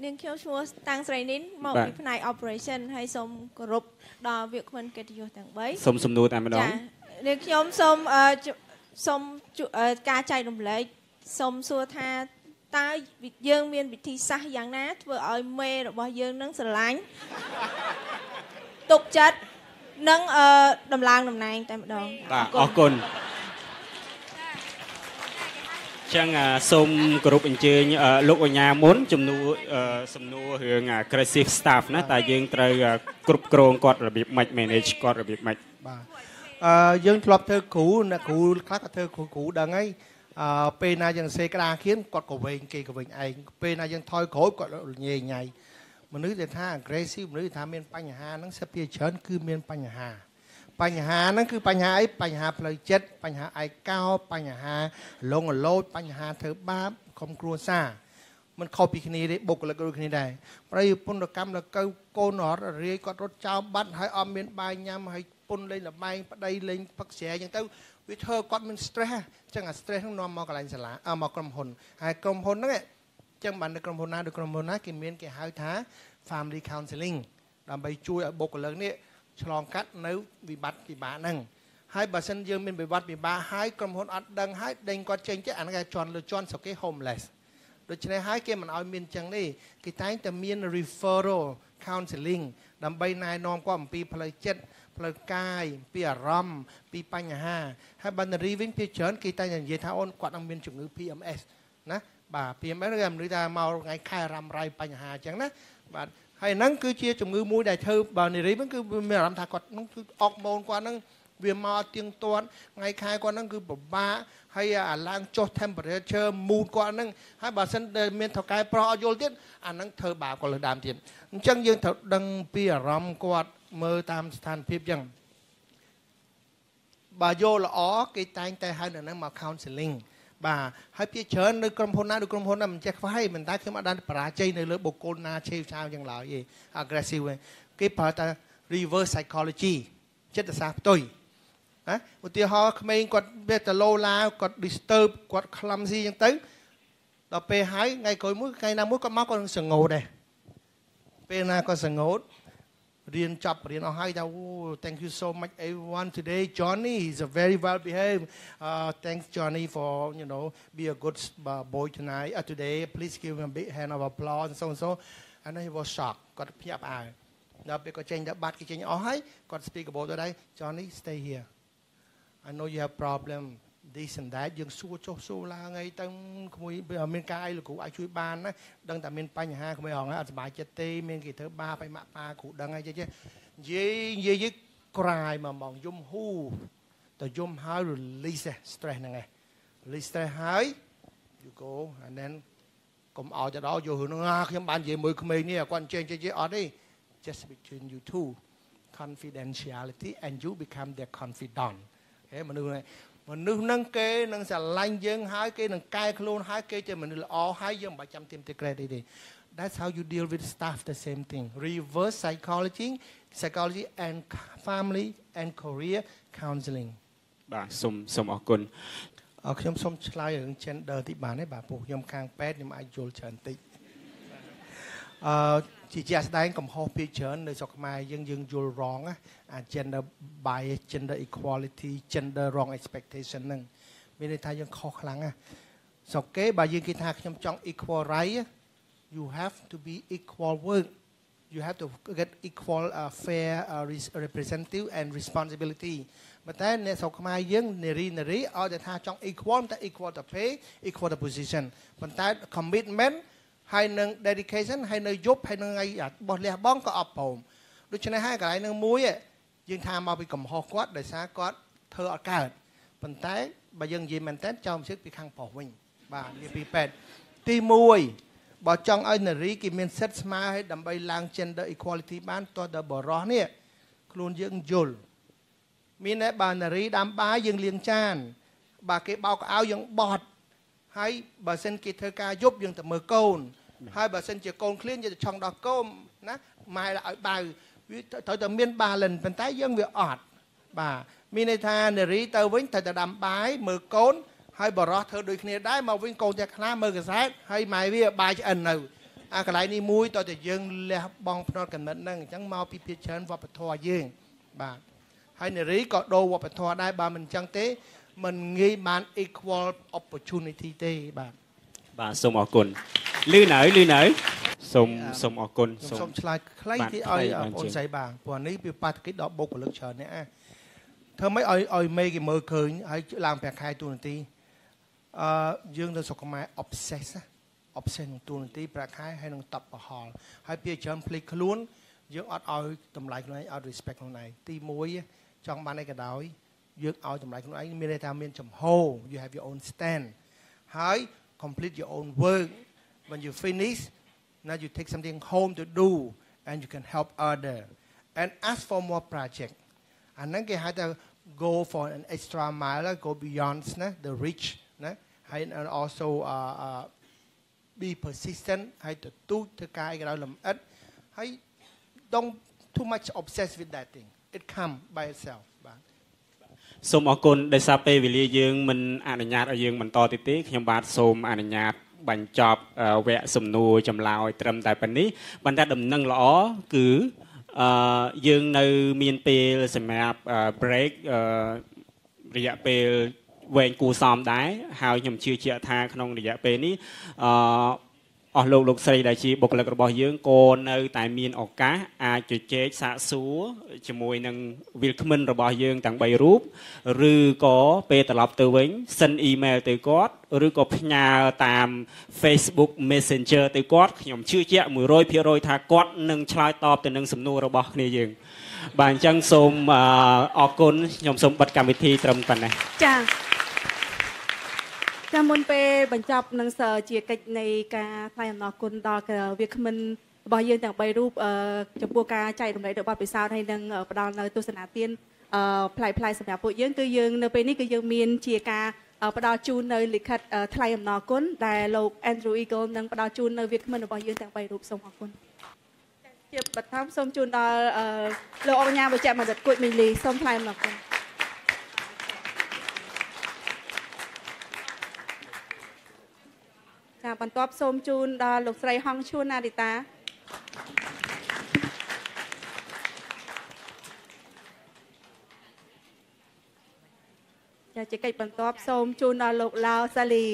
H: នាងខ្ញុំឈ្មោះតាំងស្រីនីនមកពីផ្នែក operation ហើយសូមគោរពដល់វាគ្មិនកិត្តិយសទាំង3
C: សូមសំណួរតែម្ដងចា
H: នាងខ្ញុំសូមសូមការចែករំលែកសូមសួរថាតើយើងមានវិធីសាស្ត្រយ៉ាងណាធ្វើឲ្យមេរបស់យើងនឹងស្រឡាញ់ទុកចិត្ត និងអឺដំឡើងតំណែងតែម្ដង
C: បាទអរគុណចឹងសូមគោរពអញ្ជើញលោកអញ្ញាមុនជំនួសំណួររឿង aggressive staff ណាតើយើងត្រូវគ្រប់គ្រងគាត់របៀបម៉េច manage គាត់របៀបម៉េច
B: បាទអឺយើងធ្លាប់ធ្វើគ្រូអ្នកគ្រូខ្លះក៏ធ្វើគ្រូគ្រូដឹងហើយអឺពេលណាយើងសេក្តារខៀនគាត់ក៏វែងគេក៏វែងឯងពេលណាយើងថយក្រោយគាត់ញ៉េញ៉ៃ មនុស្សដែលថា aggressive មនុស្សថាមានបញ្ហាហ្នឹងសិភាច្រើនគឺមានបញ្ហាបញ្ហាហ្នឹងគឺបញ្ហាអីបញ្ហាផ្លូវចិត្តបញ្ហាឯកោបញ្ហាលងលោចបញ្ហាធ្វើបាបក្រុមគ្រួសារมันខុសពីគ្នាទេបុគ្គលិកដូចគ្នាដែរប្រយុពន្ធកម្មលកៅកូនរត់រាយគាត់រត់ចោលបាត់ហើយអត់មានបាយញ៉ាំហើយពុនលេងលបែងប្តីលេងផឹកស្រាអញ្ចឹងទៅវាធ្វើគាត់មាន stress អញ្ចឹងអា stress ហ្នឹងនាំមកកន្លែងសាលាមកក្រុមហ៊ុនហើយក្រុមហ៊ុនហ្នឹង ចឹងបាននៅក្រុមហ៊ុនណាដូចក្រុមហ៊ុនណាគេមានគេហៅថា family counseling ដើម្បីជួយឲ្យបុគ្គលិកនេះឆ្លងកាត់នៅវិបត្តិពិបាកហ្នឹងហើយបើសិនយើងមានវិបត្តិពិបាកហើយក្រុមហ៊ុនអត់ដឹងហើយដេញគាត់ចេញទៅអាហ្នឹងគេជន់លើជន់ស្រុកគេ homeless ដូច្នេះហើយគេមិនឲ្យមានចឹងទេគេតែងតែមាន referral counseling ដើម្បីណែនាំគាត់អំពីផ្លូវចិត្តផ្លូវកាយពីអារម្មណ៍ពីបញ្ហាហើយបើនារីវិញពីច្រើនគេតែងតែនិយាយថាអូនគាត់នឹងមានជំងឺ PMS ណា បាទ PMS គឺមនុស្សថាមកថ្ងៃខែរ៉ាំរ៉ៃបញ្ហាអញ្ចឹងណាបាទហើយហ្នឹងគឺជាជំងឺមួយដែលធ្វើបើនារីហ្នឹងគឺមានអារម្មណ៍ថាគាត់ហ្នឹងគឺអុកម៉ូនគាត់ហ្នឹងវាមកទៀងទាត់ថ្ងៃខែគាត់ហ្នឹងគឺពិបាកហើយអាឡើងចុះ temperature mood គាត់ហ្នឹងហើយបើសិនមានថកែប្រុសអត់យល់ទៀតអាហ្នឹងធ្វើបាបគាត់លើដើមទៀតអញ្ចឹងយើងត្រូវដឹងពីអារម្មណ៍គាត់មើលតាមស្ថានភាពអញ្ចឹងបើយល់ល្អគេតែងតែហៅនៅហ្នឹងមក counseling បាទហើយភាគច្រើននៅក្រុមហ៊ុនណាឬក្រុមហ៊ុនណាមិនចេះខ្វះទេមិនតែខ្ញុំអត់បានបរាជ័យនៅលើបុគ្គលណាឆេវឆាវយ៉ាងឡើយទេ aggressive គេប្រើតែ reverse psychology ចិត្តសាស្ត្រផ្ទុយណាឧទាហរណ៍ក្មេងគាត់វាទៅលោឡាគាត់ disturb គាត់ clumsy អញ្ចឹងទៅដល់ពេលហើយថ្ងៃក្រោយមួយថ្ងៃណាមួយគាត់មកគាត់នឹងសងោតដែរពេលណាគាត់សងោត រៀនចប់រៀនអស់ហើយថា thank you so much everyone today Johnny is a very well behaved uh, thanks Johnny for you know be a good boy tonight uh, today please give him a big hand of applause and so and so and then he was shocked គាត់ភ្ញាក់ផ្អើលដល់ពេលគាត់ចេញទៅបាត់គេចេញអស់ហើយគាត់ speak about ទៅដែរ Johnny stay here I know you have problem This and that យើងសួរចុះសួរឡើងអីទៅក្មួយមានការអីលោកគ្រូអាចជួយបានណាដឹងតែមានបញ្ហាក្មួយហងអត់សុបាយចិត្តទេមានគេធ្វើបាបឲ្យម៉ាក់ប៉ាគ្រូដឹងអីចេះនិយាយនិយាយក្រាយមកមកយំហ៊ូទៅយំហើយ release stress ហ្នឹងឯង release stress ហើយ you go and then កុំឲ្យទៅដល់យករឿងហ្នឹងខ្ញុំបាននិយាយមួយក្មេងនេះគាត់ចេះចេះចេះអត់ទេ just between you two confidentiality and you become their confidant ហេមនុស្ស មនុស្សនឹងគេនឹងស្រឡាញ់យើងហើយគេនឹងកែខ្លួនហើយគេជាមនុស្សល្អហើយយើងមិនបាច់ចាំទាមទារ credit ទេ That's how you deal with staff the same thing reverse psychology psychology and family and career counseling
C: បាទសូមសូមអរគុណ
B: អរខ្ញុំសូមឆ្លើយរឿង gender តិចបានទេបាទពួកខ្ញុំខាងពេទ្យខ្ញុំអាចយល់ច្រើនតិចអឺ ជាជាក់ស្ដែងកំហុសពីច្រើននៅស្រុកខ្មែរយើងយើងយល់ wrong អា gender bias gender equality gender wrong expectation ហ្នឹងមានន័យថាយើងខុសខ្លាំងណាស្រុកគេបើយើងគេថាខ្ញុំចង់ equal right you have to be equal work you have to get equal uh, fair uh, representative and responsibility ប៉ុន្តែអ្នកស្រុកខ្មែរយើងនារីនារីឲ្យតែថាចង់ equal តែ equal the pay equal the position ប៉ុន្តែ commitment ហើយនឹង dedication ហើយនៅយប់ហើយនឹងថ្ងៃបោះលះបង់ក៏អត់ព្រមដូច្នេះហើយកន្លែងនឹងមួយយើងថាមកពីកំហុសគាត់ដោយសារគាត់ធ្វើអត់កើតប៉ុន្តែបើយើងនិយាយមែនតើចោលជឹកពីខាងប្រុសវិញបាទនិយាយពីពេទ្យទី1បើចង់ឲ្យនារីគេមានសិទ្ធិស្មើឲ្យដើម្បីឡើង gender equality បានតោះដល់បរោះនេះខ្លួនយើងយល់មានតែបើនារីដាំបាយយើងលាងចាន បើគេបោកអាវយើងបត់ហើយបើសិនគេធ្វើការយប់យើងទៅមើលកូន ហើយបើសិនជាកូនឃ្លានយើងទៅឆុងដោះកូនណាម៉ែឲ្យបៅវាត្រូវតែមាន balance ប៉ុន្តែយើងវាអត់បាទមានន័យថានារីទៅវិញត្រូវតែដាំបាយមើលកូនហើយបរោះធ្វើដូចគ្នាដែរមកវិញកូនតែខ្លាមើលកសែតហើយម៉ែវាបាយឆ្អិននៅអាកន្លែងនេះមួយតើតែយើងលះបង់ផ្នត់កំណត់ហ្នឹងអញ្ចឹងមកពីភាគច្រើនវប្បធម៌យើងបាទហើយនារីក៏ដូរវប្បធម៌ដែរបើមិនអញ្ចឹងទេមិនងាយបាន equal opportunity ទេបាទ
C: បាទសូមអរគុណ លឺនៅលឺនៅសូមសូមអរគុណ
B: សូមឆ្លើយខ្លីទីឲ្យបងប្អូនស្រីបាទព្រោះនេះវាបាតុកិច្ចដល់បុគ្គលិកច្រើននេះអាធ្វើម៉េចឲ្យឲ្យមេគេមើលឃើញហើយឡើងប្រាក់ខែទូនាទីអឺយើងនៅស្រុកខ្មែរ obsess obsess នឹងទូនាទីប្រាក់ខែហើយនឹងតបប្រហល់ហើយពីច្រើនភ្លេចខ្លួនយើងអត់ឲ្យតម្លៃខ្លួនឯងអត់ respect ខ្លួនឯងទី1ចង់បានអីក៏ដោយយើងឲ្យតម្លៃខ្លួនឯងមានន័យថាមានចំហ you have your own stand ហើយ complete your own work when you finish now you take something home to do and you can help other and ask for more project អាហ្នឹងគេហៅថា go for an extra mile go beyond ណា the rich ណាហើយ also uh, uh, be persistent ហើយទទូចធ្វើការឲ្យលម្អិតហើយ don't too much obsessed with that thing it come by itself
C: សូមអរគុណដោយសារពេលវេលាយើងមិនអនុញ្ញាតឲ្យយើងបន្តទៀតទេខ្ញុំបាទសូមអនុញ្ញាត បញ្ចប់វគ្គសំណួរចម្លើយត្រឹមតែប៉ុណ្នេះប៉ុន្តែដំណឹងល្អគឺអឺយើងនៅមានពេលសម្រាប់ break រយៈពេលវែងគួរសមដែរហើយខ្ញុំជឿជាក់ថាក្នុងរយៈពេលនេះអឺ អស់លោកលោកស្រីដែលជាបុគ្គលិករបស់យើងក៏នៅតែមានឱកាសអាចជជែកសាកសួរជាមួយនឹងវិលក្មិនរបស់យើងទាំង3រូបឬក៏ពេលត្រឡប់ទៅវិញសិនអ៊ីមែលទៅគាត់ឬក៏ផ្ញើតាម Facebook Messenger ទៅគាត់ខ្ញុំជឿជាក់100%ថាគាត់នឹងឆ្លើយតបទៅនឹងសំណួររបស់គ្នាយើងបាទអញ្ចឹងសូមអរគុណខ្ញុំសូមបិទកម្មវិធីត្រឹមប៉ុណ្ណេះ
A: ចា ចាមុនពេលបញ្ចប់នឹងសជាកិច្ចនៃការថ្លែងអំណរគុណដល់វាគ្មិនរបស់យើងទាំង3រូបអឺចំពោះការចែករំលែករបស់ពិសោធន៍ហើយនឹងផ្ដល់នៅទស្សនាទានអឺផ្លែផ្លែសម្រាប់ពួកយើងគឺយើងនៅពេលនេះគឺយើងមានជាការផ្ដល់ជូននៅលិខិតថ្លែងអំណរគុណដែលលោក Andrew Eagle នឹងផ្ដល់ជូននៅវាគ្មិនរបស់យើងទាំង3រូបសូមអរគុណជាបឋមសូមជូនដល់លោកអញ្ញាបច្ចៈបណ្ឌិតគួចមីលីសូមថ្លែងអំណរគុណ បន្ទាប់សូមជូនដល់លោកស្រីហងឈួនណារីតាចាជាកិច្ចបន្ទាប់សូមជូនដល់លោកឡាវសាលី